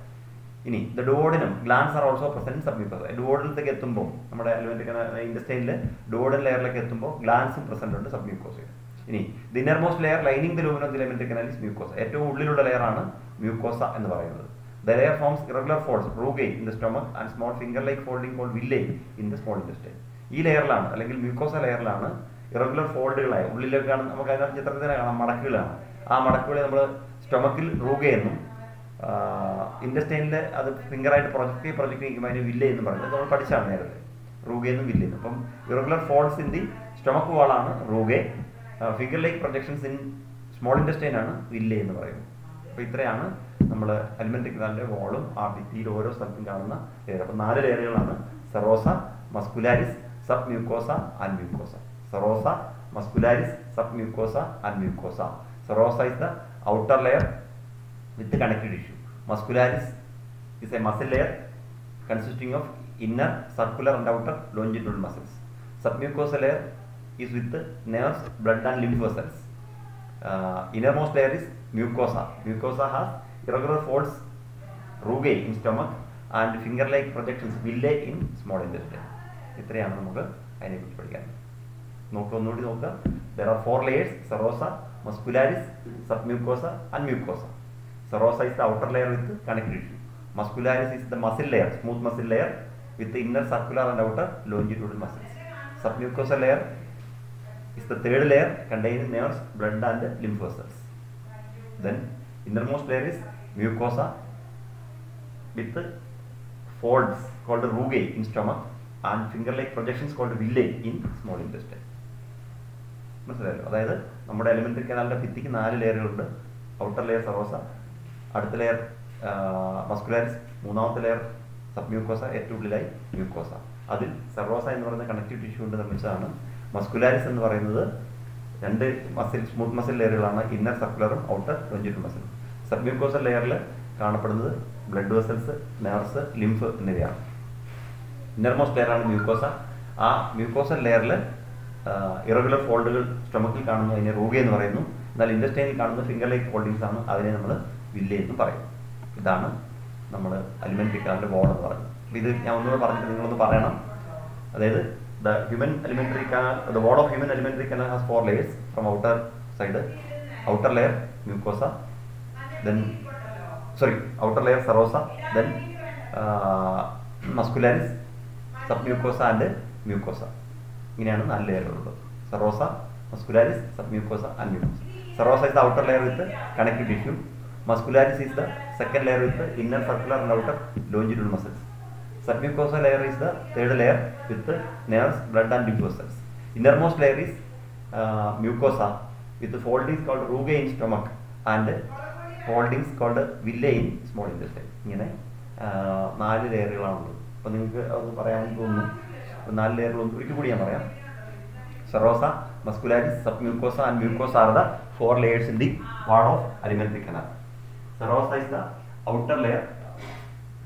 ഇനി the duodenum glands are also present submucosa ഡോഡിനത്തേക്ക് എത്തുമ്പോൾ നമ്മുടെ അലുവന്റെ ഇൻഡസ്റ്റൈനിൽ ഡോഡൻ ലെയറിലേക്ക് എത്തുമ്പോൾ ഗ്ലാൻസും പ്രസന്റ് ഉണ്ട് സബ്മ്യൂക്കോസയിൽ ഇനി the innermost layer lining the the alimentary canal mucosa ഏറ്റവും ഉള്ളിലുള്ള ലെയർ ആണ് മ്യൂക്കോസ എന്ന് പറയുന്നത്. The layer forms irregular folds rugae in the stomach and small finger like folding called villi in the small intestine ഈ ലെയറിലാണ് അല്ലെങ്കിൽ mucosa ലെയറിലാണ് irregular ഫോൾഡുകളായി ഉള്ളിലൊക്കെ ആണ് നമുക്ക് അതിനകത്ത് ചിത്രത്തിൽ കാണാം മടക്കുകളാണ്. ആ മടക്കുകളെ നമ്മൾ സ്റ്റൊമക്കിൽ റൂഗ എന്നും അത് ഫിംഗറായിട്ട് പ്രൊജക്റ്റ് പ്രൊജക്റ്റ് ചെയ്യുമ്പോൾ അതിന് വില്ലേ എന്ന് പറയുന്നത് നമ്മൾ പഠിച്ചാണ് നേരത്തെ. റൂഗെ എന്നും വില്ല എന്നും. അപ്പം irregular folds in the stomach വാളാണ് rugae finger like projections in small intestine ആണ് വില്ല എന്ന് പറയുന്നത്. അപ്പോൾ ഇത്രയാണ് നമ്മൾ അലിമെന്ററി കനാലിന്റെ വോളും ആ ഭിത്തിയിൽ ഓരോ സ്ഥലത്തും കാണുന്ന ലെയർ അപ്പോൾ നാല് ലെയറുകളാണ് serosa muscularis submucosa and mucosa serosa muscularis submucosa and mucosa serosa is the outer layer with connected tissue muscularis is a muscle layer consisting of inner circular and outer longitudinal muscles submucosa layer is with nerves, blood and lymph vessels. Uh, innermost layer is mucosa. Mucosa has irregular folds, rugae in stomach and finger-like projections, villi in small intestine. ഇത്രയാണ് നമുക്ക് അതിനെക്കുറിച്ച് പഠിക്കാൻ നോക്കുക ഒന്നുകൂടി നോക്കുക there are four layers serosa muscularis submucosa and mucosa serosa is the outer layer with connected tissue muscularis is the muscle layer smooth muscle layer with inner circular and outer longitudinal muscles submucosa layer is the third layer containing nerves, blood and lymphocytes. Then innermost layer is mucosa with folds called rugae in stomach and finger-like projections called villi in small intestine. മനസ്സിലായല്ലോ അതായത് നമ്മുടെ elementary കനാലിന്റെ ഭിത്തിക്ക് നാല് ലെയറുകളുണ്ട് outer layer serosa അടുത്ത layer muscularis മൂന്നാമത്തെ layer sub mucosa ഏറ്റവും ഉള്ളിലായി mucosa അതിൽ serosa എന്ന് പറയുന്ന കണക്റ്റീവ് ടിഷ്യൂ കൊണ്ട് നിർമ്മിച്ചതാണ് മസ്കുലാരിസ് എന്ന് പറയുന്നത് രണ്ട് മസിൽ സ്മൂത്ത് മസിൽ ലെയറുകളാണ് ഇന്നർ സർക്കുലറും ഔട്ടർ ലോഞ്ചിറ്റൽ മസിലും സബ്മ്യൂക്കോസൽ ലെയറിൽ കാണപ്പെടുന്നത് ബ്ലഡ് വെസൽസ് നെർവ്സ് ലിംഫ് എന്നിവയാണ്. ഇന്നർമോസ്റ്റ് ലെയറാണ് മ്യൂക്കോസ ആ മ്യൂക്കോസൽ ലെയറിൽ ഇറഗുലർ ഫോൾഡുകൾ സ്റ്റൊമക്കിൽ കാണുന്നു. അതിനെ റൂഗി എന്ന് പറയുന്നു. എന്നാൽ ഇൻഡസ്റ്റൈനിൽ കാണുന്ന ഫിംഗർ ലൈക്ക് ഫോൾഡിങ്സ് ആണ് അതിനെ നമ്മൾ വില്ല എന്ന് പറയും. ഇതാണ് നമ്മൾ അലിമെന്റ് പിക്കാറിന്റെ വോൾ എന്ന് പറയുന്നത്. ഇത് ഞാൻ ഒന്നുകൂടെ പറഞ്ഞിട്ട് നിങ്ങളൊന്ന് പറയണം. അതായത് the human elementary canal, the wall of human elementary canal has four layers from outer side, outer layer mucosa, then sorry, outer layer serosa, then uh, muscularis, submucosa and mucosa. ഇങ്ങനെയാണ് നാല് muscularis, serosa muscularis submucosa and mucosa serosa is the outer layer with connective tissue muscularis is the second layer with inner circular and outer longitudinal muscles submucosa layer is the third layer with nerves blood and due course inner most layer is mucosa with foldings called rugae in stomach and foldings called villi in small intestine ഇങ്ങനെ നാല് ലെയറുകളാണുള്ളത് അപ്പോൾ നിങ്ങൾക്ക് അത് പറയാൻ തോന്നുന്നു. അപ്പോൾ നാല് ലെയറുകളൊന്നും ഒരിക്കൽ കൂടി ഞാൻ പറയാം. Serosa muscularis submucosa and mucosa are the four layers in the wall of alimentary canal serosa is the outer layer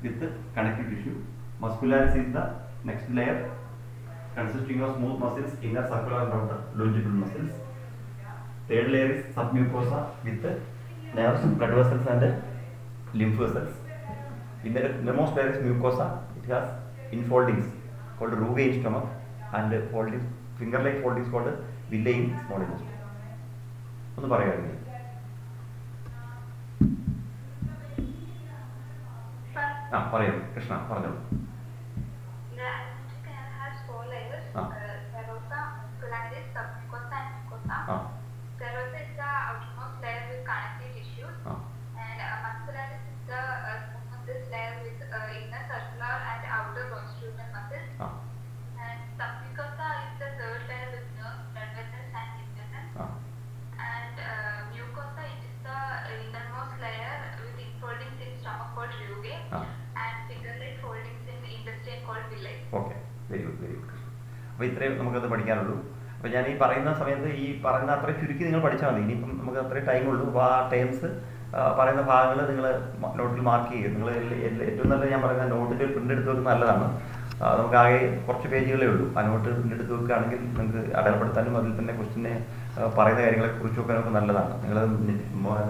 with connective tissue Muscularis is the next layer consisting of smooth muscles, inner circular and outer longitudinal muscles. Third layer is submucosa with nerves, blood vessels and lymph vessels. In the innermost layer is mucosa. It has infoldings called rugae in stomach and foldings, finger-like foldings called villi in small intestine. ഒന്ന് പറയാമെങ്കിൽ ആ പറയൂ കൃഷ്ണ പറഞ്ഞോളൂ
eh Euh, ça
va pas que la tête, അപ്പോൾ ഇത്രയും നമുക്കത് പഠിക്കാനുള്ളൂ. അപ്പോൾ ഞാൻ ഈ പറയുന്ന സമയത്ത് ഈ പറയുന്ന അത്ര ചുരുക്കി നിങ്ങൾ പഠിച്ചാൽ മതി. ഇനിയിപ്പം നമുക്ക് അത്രയും ടൈം ഉള്ളൂ. അപ്പോൾ ആ ടൈംസ് പറയുന്ന ഭാഗങ്ങൾ നിങ്ങൾ നോട്ടിൽ മാർക്ക് ചെയ്യുക. നിങ്ങൾ ഏറ്റവും നല്ല ഞാൻ പറയുന്ന നോട്ടിൽ പ്രിന്റ് എടുത്ത് വെക്കുന്നത് നല്ലതാണ്. നമുക്ക് ആകെ കുറച്ച് പേജുകളേ ഉള്ളൂ. ആ നോട്ട് പ്രിന്റ് എടുത്ത് വെക്കുകയാണെങ്കിൽ നിങ്ങൾക്ക് അടയാളപ്പെടുത്താനും അതിൽ തന്നെ ക്വസ്റ്റിനെ പറയുന്ന കാര്യങ്ങളെ കുറിച്ച് വെക്കാനൊക്കെ നല്ലതാണ്. നിങ്ങൾ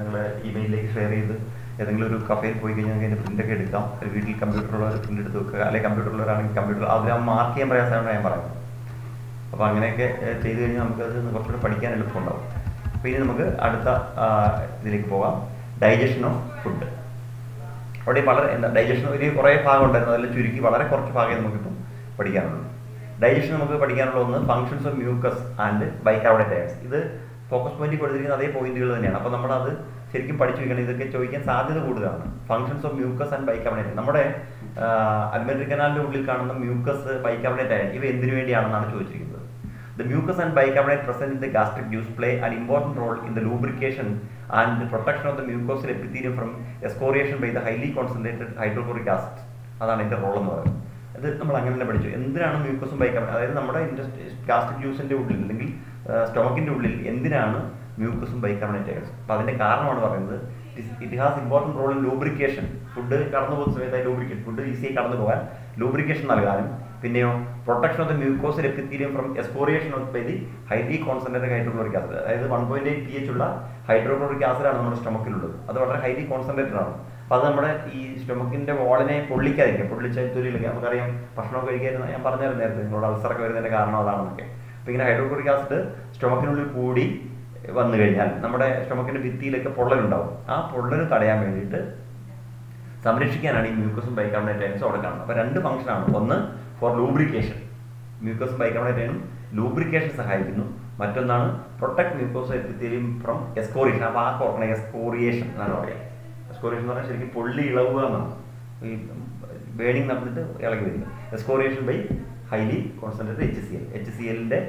നിങ്ങളെ ഇമെയിലിലേക്ക് ഷെയർ ചെയ്ത് ഏതെങ്കിലും ഒരു കഫേയിൽ പോയി കഴിഞ്ഞാൽ അതിന്റെ പ്രിന്റൊക്കെ എടുക്കാം. വീട്ടിൽ കമ്പ്യൂട്ടറുള്ളവർ പ്രിന്റ് എടുത്ത് വെക്കുക. അല്ലെങ്കിൽ കമ്പ്യൂട്ടറുള്ളവരാണെങ്കിൽ കമ്പ്യൂട്ടർ അതിൽ മാർക്ക് ചെയ്യാൻ പ്രയാസമാണ് ഞാൻ പറയുന്നത് അപ്പോൾ അങ്ങനെയൊക്കെ ചെയ്തു കഴിഞ്ഞാൽ അത് കുറച്ചുകൂടെ പഠിക്കാൻ എളുപ്പമുണ്ടാവും. അപ്പോൾ ഇനി നമുക്ക് അടുത്ത ഇതിലേക്ക് പോകാം. ഡൈജഷൻ ഓഫ് ഫുഡ് അവിടെ വളരെ എന്താ ഡൈജഷൻ ഒരു കുറേ ഭാഗം ഉണ്ടായിരുന്നു. അതിൽ ചുരുക്കി വളരെ കുറച്ച് ഭാഗമേ നമുക്കിപ്പം പഠിക്കാനുള്ളൂ. ഡൈജഷൻ നമുക്ക് പഠിക്കാനുള്ള ഒന്ന് functions of mucus and bicarbonate ions ഇത് ഫോക്കസ് പോയിന്റിൽ കൊടുത്തിരിക്കുന്ന അതേ പോയിന്റുകൾ തന്നെയാണ്. അപ്പോൾ നമ്മളത് ശരിക്കും പഠിച്ചു വയ്ക്കണം ഇതൊക്കെ ചോദിക്കാൻ സാധ്യത കൂടുതലാണ്. Functions of mucus and bicarbonate നമ്മുടെ അൽമെട്രി കനാലിന്റെ ഉള്ളിൽ കാണുന്ന മ്യൂക്കസ് ബൈകാർബണേറ്റ് അയൺ ഇവ എന്തിനു വേണ്ടിയാണെന്നാണ് ചോദിച്ചിരിക്കുന്നത്. The mucus and bicarbonate present in the gastric juice play an important role in the lubrication and the protection of the mucosal epithelium from excoriation by the highly concentrated hydrochloric acid. അതാണ് ഇതിന്റെ role എന്ന് പറയുന്നത്. അത് നമ്മൾ അങ്ങനെ തന്നെ പഠിച്ചു. എന്തിനാണ് മ്യൂക്കസും ബൈക്കാർബണേറ്റ് അതായത് നമ്മുടെ ഗാസ്ട്രിക് ജ്യൂസിന്റെ ഉള്ളിൽ അല്ലെങ്കിൽ സ്റ്റൊമക്കിന്റെ ഉള്ളിൽ എന്തിനാണ് മ്യൂക്കസും ബൈക്കാർബണേറ്റ് അയൺസ് അപ്പോൾ അതിന്റെ കാരണമാണ് പറയുന്നത്. It has important role in lubrication food കടന്നു പോകുന്ന സമയത്ത് ലൂബ്രിക്കേഷൻ ഫുഡ് ഈസിയായി കടന്നു പോകാൻ ലൂബ്രിക്കേഷൻ നൽകാനും പിന്നെയോ protection of the mucous epithelium from excoriation of by the highly concentrated hydrochloric acid അതായത് one point eight P H ഉള്ള ഹൈഡ്രോക്ലോറിക് ആസിഡാണ് നമ്മുടെ സ്റ്റൊമക്കിലുള്ളത് അത് വളരെ ഹൈലി കോൺസെൻട്രേറ്റഡ് ആണ്. അപ്പോൾ അത് നമ്മുടെ ഈ സ്റ്റൊമക്കിന്റെ വാളിനെ പൊള്ളിക്കാതിരിക്കും പൊള്ളിച്ച തൊലിയില്ലെങ്കിൽ നമുക്കറിയാം ഭക്ഷണമൊക്കെ കഴിക്കാതിരുന്ന ഞാൻ പറഞ്ഞായിരുന്നു നേരത്തെ നിങ്ങളോട് അൾസറൊക്കെ വരുന്നതിന്റെ കാരണം അതാണെന്നൊക്കെ. അപ്പോൾ ഇങ്ങനെ ഹൈഡ്രോക്ലോറിക് ആസിഡ് സ്റ്റൊമക്കിനുള്ളിൽ കൂടി വന്നു കഴിഞ്ഞാൽ നമ്മുടെ സ്റ്റൊമക്കിന്റെ ഭിത്തിയിലൊക്കെ പൊള്ളലുണ്ടാവും. ആ പൊള്ളൽ തടയാൻ വേണ്ടിയിട്ട് സംരക്ഷിക്കാനാണ് ഈ മ്യൂക്കസും ബൈക്കാർബണേറ്റ് അയൻസും അവിടെ കാണുന്നത്. അപ്പോൾ രണ്ട് ഫംഗ്ഷനാണ് ഒന്ന് ഫോർ ലൂബ്രിക്കേഷൻ മ്യൂക്കോസ് ബൈക്കാർബണേറ്റ് അയനും ലൂബ്രിക്കേഷൻ സഹായിക്കുന്നു. മറ്റൊന്നാണ് protect mucus epithelium from excoriation അപ്പോൾ ആ ഓർക്കണം എസ്കോറിയേഷൻ എന്നാണ് പറയുക. എസ്കോറിയേഷൻ എന്ന് പറഞ്ഞാൽ ശരിക്കും പൊള്ളി ഇളവുക എന്നാണ്. ഈ ബേണിംഗ് നടന്നിട്ട് ഇളകി വരിക excoriation by highly concentrate H C L H C എല്ലിന്റെ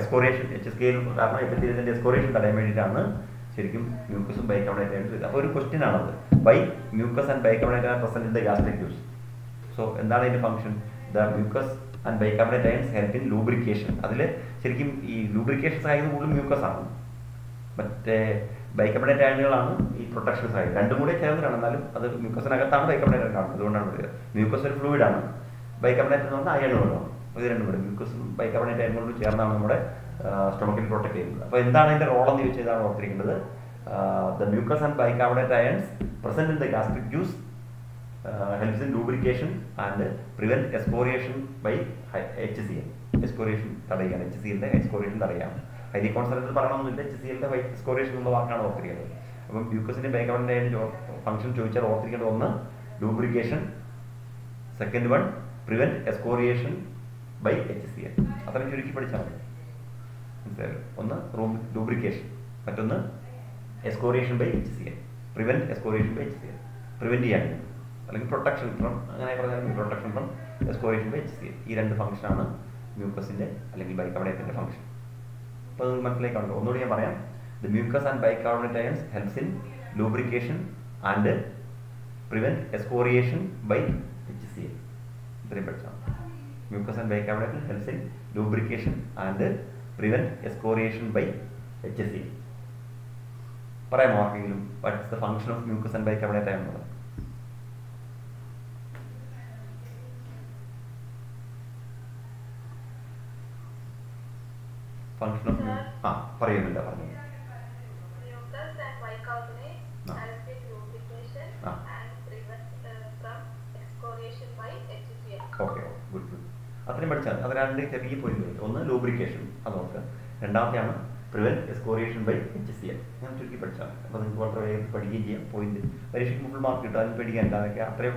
എസ്കോറിയേഷൻ എച്ച് സി എൽ കാരണം എപ്പിത്തീരിയത്തിന്റെ എസ്കോറിയേഷൻ തടയാൻ വേണ്ടിയിട്ടാണ് ശരിക്കും മ്യൂക്കസും ബൈക്കാർബണേറ്റ് അയൻസ് വരുന്നത് അപ്പോൾ ഒരു ക്വസ്റ്റ്യൻ ആണത്. By mucus and bicarbonate are present in the gastric juice so എന്താണ് അതിന്റെ function the mucus and bicarbonate ions help in lubrication അതിൽ ശരിക്കും ഈ ലൂബ്രിക്കേഷൻ സഹായിക്കുന്നത് കൂടുതൽ മ്യൂക്കസ് ആണ്. മറ്റേ ബൈക്കാർബണേറ്റ് അയണുകളാണ് ഈ പ്രൊട്ടക്ഷൻ സഹായിക്കുന്നത് രണ്ടും കൂടെ ചേർന്നിട്ടാണ്. എന്നാലും അത് മ്യൂക്കസിനകത്താണ് ബൈക്കാർബണേറ്റ് കാണുന്നത്. അതുകൊണ്ടാണ് പറയുക. മ്യൂക്കസ് ഒരു ഫ്ലൂയിഡ് ആണ്. ബൈക്കാർബണേറ്റ് എന്ന് പറഞ്ഞാൽ അയണുകളാണ് ഇത് രണ്ടും കൂടെ. മ്യൂക്കസും ബൈക്കാർബണേറ്റ് അയണുകളും ചേർന്നാണ് നമ്മുടെ സ്റ്റൊമക്കിൽ പ്രൊട്ടക്ട് ചെയ്യുന്നത്. അപ്പോൾ എന്താണ് അതിന്റെ റോൾ എന്ന് ചോദിച്ചാൽ ഇതാണ് ഓർത്തിരിക്കേണ്ടത്. The mucus and bicarbonate ions present in the gastric juice helps in lubrication and prevent excoriation by HCl. HCl തടയുകയാണ്. എച്ച് സി എല്ലിന്റെ എക്സ്പോറിയേഷൻ തടയുകയാണ്. ഹൈലി കോൺസെൻട്രേറ്റ് പറയണമെന്നില്ല എച്ച് സി എല്ലിന്റെ എക്സ്പോറിയേഷൻ എന്നുള്ള വാക്കാണ് ഓർത്തിരിക്കുന്നത് അപ്പം മ്യൂക്കസിന്റെ ബൈക്കാർബണേറ്റ് ഫംഗ്ഷൻ ചോദിച്ചാൽ ഓർത്തിരിക്കേണ്ട ഒന്ന് lubrication second one prevent excoriation by H C L അത്രയും ചുരുക്കി പഠിച്ചാൽ മതി. മനസ്സിലായോ? ഒന്ന് ലൂബ്രിക്കേഷൻ മറ്റൊന്ന് excoriation by H C L prevent excoriation by H C L prevent ചെയ്യാൻ അല്ലെങ്കിൽ പ്രൊട്ടക്ഷൻ ഫ്രം അങ്ങനെ പറഞ്ഞാൽ protection from excoriation by H C A ഈ രണ്ട് ഫംഗ്ഷനാണ് മ്യൂക്കസിന്റെ അല്ലെങ്കിൽ ബൈക്കാർബണേറ്റിന്റെ ഫംഗ്ഷൻ അപ്പോൾ അത് മനസ്സിലേക്ക് കണ്ടു ഒന്നുകൂടി ഞാൻ പറയാം. The mucus and bicarbonate ions helps in lubrication and prevent excoriation by H C L ഇത്രയും പഠിച്ചാൽ mucus and bicarbonate helps in lubrication and prevent excoriation by H C പറയാമോ ആർക്കെങ്കിലും. What is the function of mucus and bicarbonate എന്നുള്ളത് function of ആ പറയുന്നില്ല പറഞ്ഞു
Mucus and bicarbonate
Ah.
help in lubrication
Ah.
and prevent uh, of ആ. by പറഞ്ഞു
okay good good അത്രയും പഠിച്ചാൽ അത് രണ്ട് ചെറിയ പോയിന്റ് ഒന്ന് ലൂബ്രിക്കേഷൻ അത് നോക്കുക രണ്ടാമത്തെയാണ് prevent excoriation by H C L ഞാൻ ചുരുക്കി പഠിച്ചാൽ അപ്പോൾ നിങ്ങൾക്ക് വളരെ വേഗം പഠിക്കുകയും ചെയ്യാം. പോയിന്റ് പരീക്ഷയ്ക്ക് ഫുൾ മാർക്ക് കിട്ടും അതിന് പേടിക്കാൻ അതൊക്കെ അത്രയും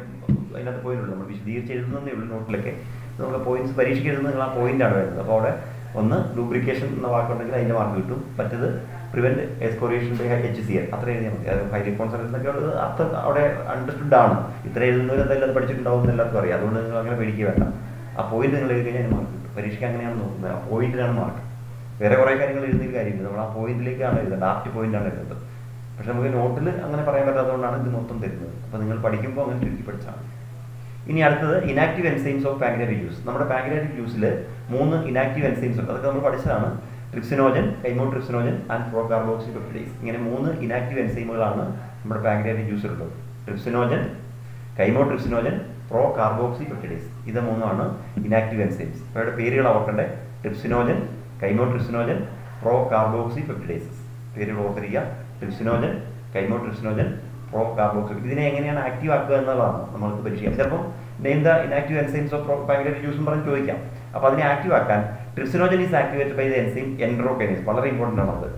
അതിനകത്ത് പോയിന്റ് ഉള്ളൂ. നമ്മൾ വിശദീകരിച്ച് എഴുതുന്നതേ ഉള്ളൂ നോട്ടിലൊക്കെ നമ്മൾ പോയിന്റ്സ് പരീക്ഷയ്ക്ക് എഴുതുന്ന നിങ്ങൾ ആ പോയിന്റാണ് വരുന്നത്. അപ്പോൾ അവിടെ ഒന്ന് ലൂബ്രിക്കേഷൻ എന്ന വാക്കുണ്ടെങ്കിൽ അതിന്റെ മാർക്ക് കിട്ടും. മറ്റത് prevent excoriation by H C L അത്ര എഴുതിയാൽ മതി. അത് ഹൈലി കോൺസെൻട്രേഷൻ ഒക്കെ ഉള്ളത് അത്ര അവിടെ അണ്ടർസ്റ്റുഡ് ആണ്. ഇത്ര എഴുതുന്നവർ എന്തായാലും അത് പഠിച്ചിട്ടുണ്ടാവും എല്ലാവർക്കും അറിയാം. അതുകൊണ്ട് നിങ്ങൾ അങ്ങനെ പേടിക്കുക വേണ്ട. ആ പോയിന്റ് നിങ്ങൾ എഴുതി കഴിഞ്ഞാൽ മാർക്ക് കിട്ടും. പരീക്ഷയ്ക്ക് അങ്ങനെയാണ് നോക്കുന്നത് ആ പോയിന്റിലാണ് മാർക്ക് വേറെ കുറേ കാര്യങ്ങൾ എഴുതുന്നതിൽ കാര്യമില്ല. നമ്മൾ ആ പോയിന്റിലേക്കാണ് എഴുതുന്നത് ലാസ്റ്റ് പോയിന്റാണ് എഴുതുന്നത് പക്ഷെ നമുക്ക് നോട്ടിൽ അങ്ങനെ പറയാൻ പറ്റാത്തതുകൊണ്ടാണ് ഇത് മൊത്തം തരുന്നത്. അപ്പോൾ നിങ്ങൾ പഠിക്കുമ്പോൾ അങ്ങനെ ചുരുക്കി പഠിച്ചാൽ ഇനി അടുത്തത് inactive enzymes of pancreatic juice നമ്മുടെ പാങ്ക്രിയാറ്റിക് ജ്യൂസിൽ മൂന്ന് ഇനാക്റ്റീവ് എൻസൈംസ് ഉണ്ട്. അതൊക്കെ നമ്മൾ പഠിച്ചതാണ്. Trypsinogen chymotrypsinogen and pro carboxy peptidase ഇങ്ങനെ മൂന്ന് ഇനാക്റ്റീവ് എൻസൈമുകളാണ് നമ്മുടെ പാങ്ക്രിയാറ്റിക് ജ്യൂസിലുള്ളത് trypsinogen chymotrypsinogen pro carboxy ഇത് മൂന്നാണ് ഇനാക്റ്റീവ് എൻസൈംസ് അവരുടെ പേരുകൾ ഓർക്കണ്ടേ? Trypsinogen chymotrypsinogen pro carboxy peptidases പേരുകൾ ഓർത്തിരിക്കുക. Trypsinogen chymotrypsinogen pro carboxy ഇതിനെ എങ്ങനെയാണ് ആക്റ്റീവ് ആക്കുക എന്നുള്ളതാണ് നമ്മൾക്ക് പരിശീലനം ചിലപ്പം name the inactive enzymes of juice എന്ന് പറഞ്ഞ് ചോദിക്കാം. അപ്പോൾ അതിനെ ആക്റ്റീവ് ആക്കാൻ trypsinogen is activated by the enzyme enterokinase വളരെ ഇമ്പോർട്ടന്റ് ആണ് അത്.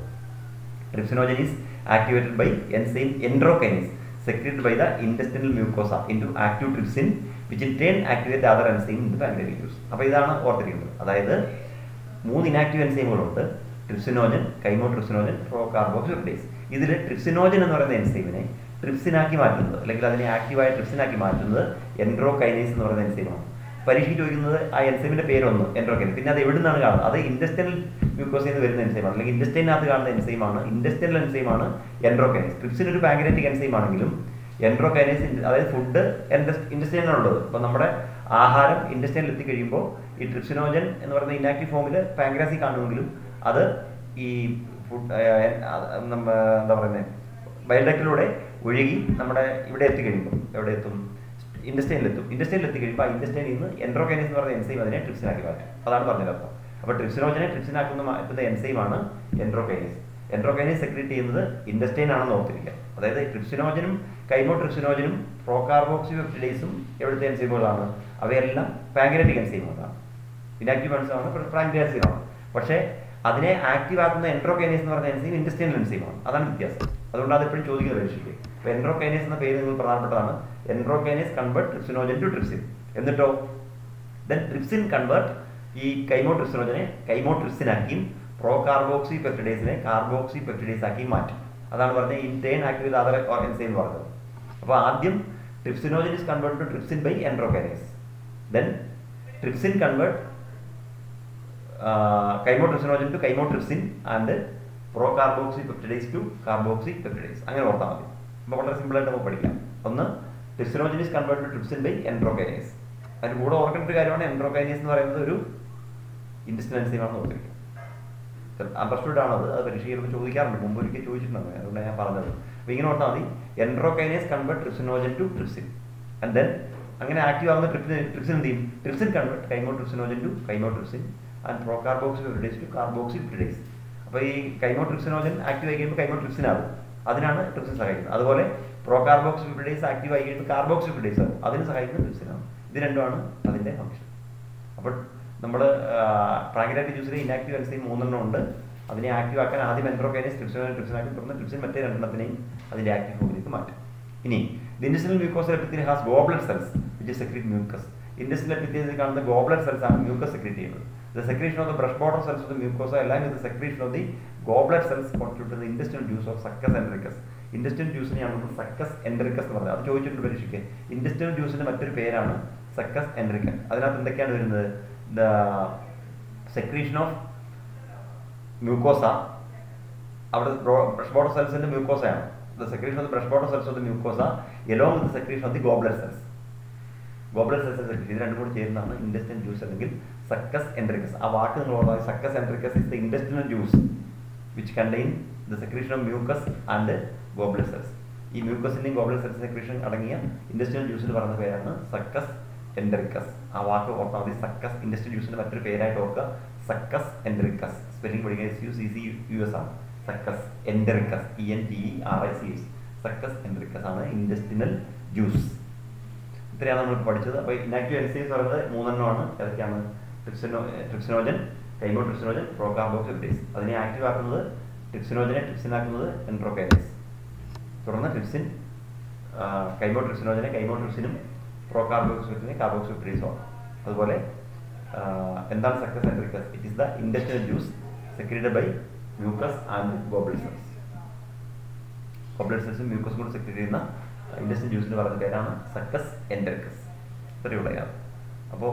Trypsinogen is activated by enzyme enterokinase secreted by the intestinal mucosa into active trypsin which in turn activate the other enzyme in the pancreatic juice അപ്പോൾ ഇതാണ് ഓർത്തിരിക്കുന്നത് അതായത് മൂന്ന് inactive എൻസൈമുകളുണ്ട് trypsinogen chymotrypsinogen pro carboxylase ഇതിൽ trypsinogen എന്ന് പറയുന്ന എൻസൈമിനെ ട്രിപ്സിനാക്കി മാറ്റുന്നത് അല്ലെങ്കിൽ അതിനെ ആക്റ്റീവായ ട്രിപ്സിനാക്കി മാറ്റുന്നത് എൻഡ്രോകൈനേസ് എന്ന് പറയുന്ന എൻസൈമാണ് പരീക്ഷയ്ക്ക് ചോദിക്കുന്നത് ആ എൻസൈമിന്റെ പേരൊന്ന് എൻഡ്രോകൈനസ് പിന്നെ അത് എവിടെ നിന്നാണ് കാണുന്നത്? അത് ഇൻഡസ്റ്റൈനൽ മ്യൂക്കോസിൽ നിന്ന് വരുന്ന എൻസൈമാണ് അല്ലെങ്കിൽ ഇൻഡസ്റ്റൈനകത്ത് കാണുന്ന എൻസൈമാണ് ഇൻഡസ്റ്റൈനൽ എൻസൈമാണ് എൻഡ്രോകൈനസ് ട്രിപ്സിന് ഒരു പാങ്കരേറ്റിക് എൻസൈം ആണെങ്കിലും എൻഡ്രോകൈനസ് അതായത് ഫുഡ് ഇൻഡസ്റ്റൈനാണുള്ളത് അപ്പോൾ നമ്മുടെ ആഹാരം ഇൻഡസ്റ്റൈനിൽ എത്തിക്കഴിയുമ്പോൾ ഈ ട്രിപ്സിനോജൻ എന്ന് പറയുന്ന ഇനാക്റ്റീവ് ഫോമിൽ പാങ്കരാസി കാണുമെങ്കിലും അത് ഈ ഫുഡ് എന്താ പറയുന്നത് ബയോഡക്റ്റിലൂടെ ഒഴുകി നമ്മുടെ ഇവിടെ എത്തിക്കഴിയുമ്പോൾ എവിടെ എത്തും? ഇൻഡസ്റ്റൈനിൽ എത്തും ഇൻഡസ്റ്റൈനിൽ എത്തിക്കഴിയുമ്പോൾ ആ ഇൻഡസ്റ്റൈനിൽ നിന്ന് എൻഡ്രോകൈനസ് എന്ന് പറയുന്ന എൻസൈം അതിനെ ട്രിപ്സിനാക്കി മാറ്റും. അതാണ് പറഞ്ഞത് അർത്ഥം. അപ്പോൾ ട്രിപ്സിനോജനെ ട്രിപ്സിനാക്കുന്ന മാറ്റുന്ന എൻസൈമാണ് എൻഡ്രോകൈനസ്. എൻഡ്രോകൈനസ് സെക്രീറ്റ് ചെയ്യുന്നത് ഇൻഡസ്റ്റൈൻ ആണെന്ന് ഓർത്തിരിക്കുക. അതായത് ട്രിപ്സിനോജനും കൈമോ ട്രിപ്സിനോജനും പ്രോകാർബോക്സി എവിടുത്തെ എൻസൈമുകളാണ്? അവയെല്ലാം പാങ്ക്രാറ്റിക് എൻസൈമുകളാണ്. ഇനാക്റ്റീവ് ആണ് പക്ഷേ അതിനെ ആക്റ്റീവ് ആക്കുന്ന എൻട്രോകൈനസ് എന്ന് പറഞ്ഞ എൻസൈം ഇൻഡസ്ട്രിയൽ എൻസൈമാണ്. അതാണ് വ്യത്യാസം. അതുകൊണ്ട് അത് എപ്പോഴും ചോദിക്കുന്നത് പരീക്ഷയ്ക്ക് അപ്പോൾ എൻഡ്രോകൈനേസ് എന്ന പേര് നിങ്ങൾ പ്രധാനപ്പെട്ടതാണ്. Enterokinase convert trypsinogen to trypsin എന്നിട്ടോ? ദെൻ ട്രിപ്സിൻ കൺവേർട്ട് ഈ കൈമോട്രിപ്സിനോജനെ ട്രിപ്സിനോജനെ കൈമോ ട്രിപ്സിനാക്കിയും പ്രോ കാർബോക്സി പെപ്റ്റിഡേസിനെ കാർബോക്സി പെപ്റ്റിഡേസ് ആക്കി മാറ്റും അതാണ് പറഞ്ഞത് ഇന്റേൺ ആക്റ്റീവ് അതർ എൻസൈം പറഞ്ഞത്. അപ്പോൾ ആദ്യം trypsinogen is convert to trypsin by enterokinase then trypsin convert chymotrypsinogen to chymotrypsin and procarboxypeptidase to carboxypeptidase അങ്ങനെ ഓർത്താൽ മതി. അപ്പോൾ വളരെ സിമ്പിളായിട്ട് നമുക്ക് പഠിക്കാം. ഒന്ന് trypsinogen is convert to trypsin by enterokinase അതിന് കൂടെ ഓർക്കേണ്ട ഒരു കാര്യമാണ് എൻട്രോകൈനേസ് എന്ന് പറയുന്നത് ഒരു ഇൻഡസ്ട്രിയൽ എൻസൈമാണെന്ന് അണ്ടർസ്റ്റുഡ് ആണത് അത് പരീക്ഷയിൽ ചോദിക്കാറുണ്ട്. മുമ്പ് ഒരിക്കൽ ചോദിച്ചിട്ടുണ്ട് അതുകൊണ്ട് ഞാൻ പറഞ്ഞത്. അപ്പോൾ ഇങ്ങനെ ഓർത്താൽ മതി. Enterokinase convert trypsinogen to trypsin and then അങ്ങനെ ആക്റ്റീവ് ആകുന്ന ട്രിപ്സിൻ ട്രിപ്സിൻ എന്ത് ചെയ്യും? Trypsin convert chymotrypsinogen to chymotrypsin and pro carboxy to carboxypeptidase അപ്പോൾ ഈ കൈമോട്രിപ്സിനോജൻ ആക്റ്റീവ് ആയി കഴിയുമ്പോൾ കൈമോട്രിപ്സിൻ അതിനാണ് ട്രിപ്സിൻ സഹായിക്കുന്നത്. അതുപോലെ പ്രോ കാർബോക്സ് ഫിഫിഡേസ് ആക്റ്റീവ് ആയി കഴിയുമ്പോൾ കാർബോക്സ് ഫിഫിഡേസ് ആകും അതിന് സഹായിക്കുന്നത് ട്രിപ്സിനാണ് ഇത് രണ്ടുമാണ് അതിന്റെ ഫംഗ്ഷൻ അപ്പോൾ നമ്മൾ പ്രാഗ്രാറ്റിക് ജ്യൂസിലെ ഇനാക്റ്റീവ് എൻസൈം മൂന്നെണ്ണം ഉണ്ട്. അതിനെ ആക്റ്റീവ് ആക്കാൻ ആദ്യം എൻട്രോകൈനസ് ട്രിപ്സിൻ ട്രിപ്സിൻ ആക്കി. തുടർന്ന് ട്രിപ്സിൻ മറ്റേ രണ്ടെണ്ണത്തിനെയും അതിന്റെ ആക്റ്റീവ് ഫോമിലേക്ക് മാറ്റും. ഇനി the intestinal mucosa has goblet cells which secrete mucus intestinal epithelial കാണുന്ന ഗോബ്ലറ്റ് സെൽസ് ആണ് മ്യൂക്കസ് സെക്രീറ്റ് ചെയ്യുന്നത്. The secretion of the brush border cells of mucosa എല്ലാം ഇത് secretion of the of cells constitute contribute juice of succus entericus. Intestinal ജ്യൂസിനെയാണ് നമ്മൾ succus എൻഡ്രിക്കസ് എന്ന് പറയുന്നത് അത് ചോദിച്ചിട്ടുണ്ട് പരീക്ഷയ്ക്ക്. ഇൻഡസ്ട്രിയൽ ജ്യൂസിന്റെ മറ്റൊരു പേരാണ് സക്കസ് എൻഡറിക്കൻ അതിനകത്ത് എന്തൊക്കെയാണ് വരുന്നത്? ദ സെക്രീഷൻ ഓഫ് മ്യൂക്കോസ അവിടെ ബ്രഷ് ബോർഡർ സെൽസിന്റെ മ്യൂക്കോസയാണ് the secretion of the brush border cells of the mucosa along with secretion of the goblet cells cells secretion ഇത് രണ്ടും കൂടി ചേരുന്നതാണ് ഇൻഡസ്ട്രിയൽ ജ്യൂസ് അല്ലെങ്കിൽ സക്കസ് എൻട്രിക്കസ് ആ വാക്ക് നിങ്ങൾ ഓർമ്മ succus entericus is the intestinal juice which contain the secretion of mucus and goblet cells cells ഈ മ്യൂക്കസിന്റെയും ഗോബ്ലസെൽസ് സെൽസ് സെക്രീഷൻ അടങ്ങിയ ഇൻഡസ്ട്രിയൽ ജ്യൂസിൽ പറയുന്ന പേരാണ് സക്കസ് എൻട്രിക്കസ് ആ വാക്ക് ഓർത്താൽ മതി. സക്കസ് ഇൻഡസ്ട്രിയൽ ജ്യൂസിന്റെ മറ്റൊരു പേരായിട്ട് ഓർക്കുക. സക്കസ് എൻട്രിക്കസ് സ്പെല്ലിംഗ് പഠിക്കുക S U C C U S ആണ്. Succus entericus E N T R I C S succus entericus ആണ് ഇൻഡസ്ട്രിയൽ ജ്യൂസ് ഇത്രയാണ് നമ്മൾ പഠിച്ചത്. അപ്പോൾ ഇനാക്റ്റീവ് എൻസൈംസ് പറയുന്നത് മൂന്നെണ്ണമാണ്. ഏതൊക്കെയാണ്? ട്രിപ്സിനോ ട്രിപ്സിനോജൻ കൈമോ ട്രിപ്സിനോജൻ പ്രോകാർബോക്സിഡേസ് അതിനെ ആക്റ്റീവ് ആക്കുന്നത് ട്രിപ്സിനോജനെ ട്രിപ്സിനാക്കുന്നത് എൻട്രോകൈനേസ് തുടർന്ന് ട്രിപ്സിൻ കൈമോ ട്രിപ്സിനോജനെ കൈമോ ട്രിപ്സിനും പ്രോകാർബോക്സിനെ കാർബോക്സിഡേസും അതുപോലെ എന്താണ് succus entericus it is the intestinal juice secreted by mucus and goblet cells goblet സെൽസും മ്യൂക്കസും കൂടെ സെക്രീറ്റ് ചെയ്യുന്ന ഇൻഡസ്ട്രിയൽ ജ്യൂസിന് പറയുന്ന പേരാണ് സക്കസ് എൻഡർക്കസ് ഇത്രയുള്ള ഇത്രയുള്ളതാണ് അപ്പോൾ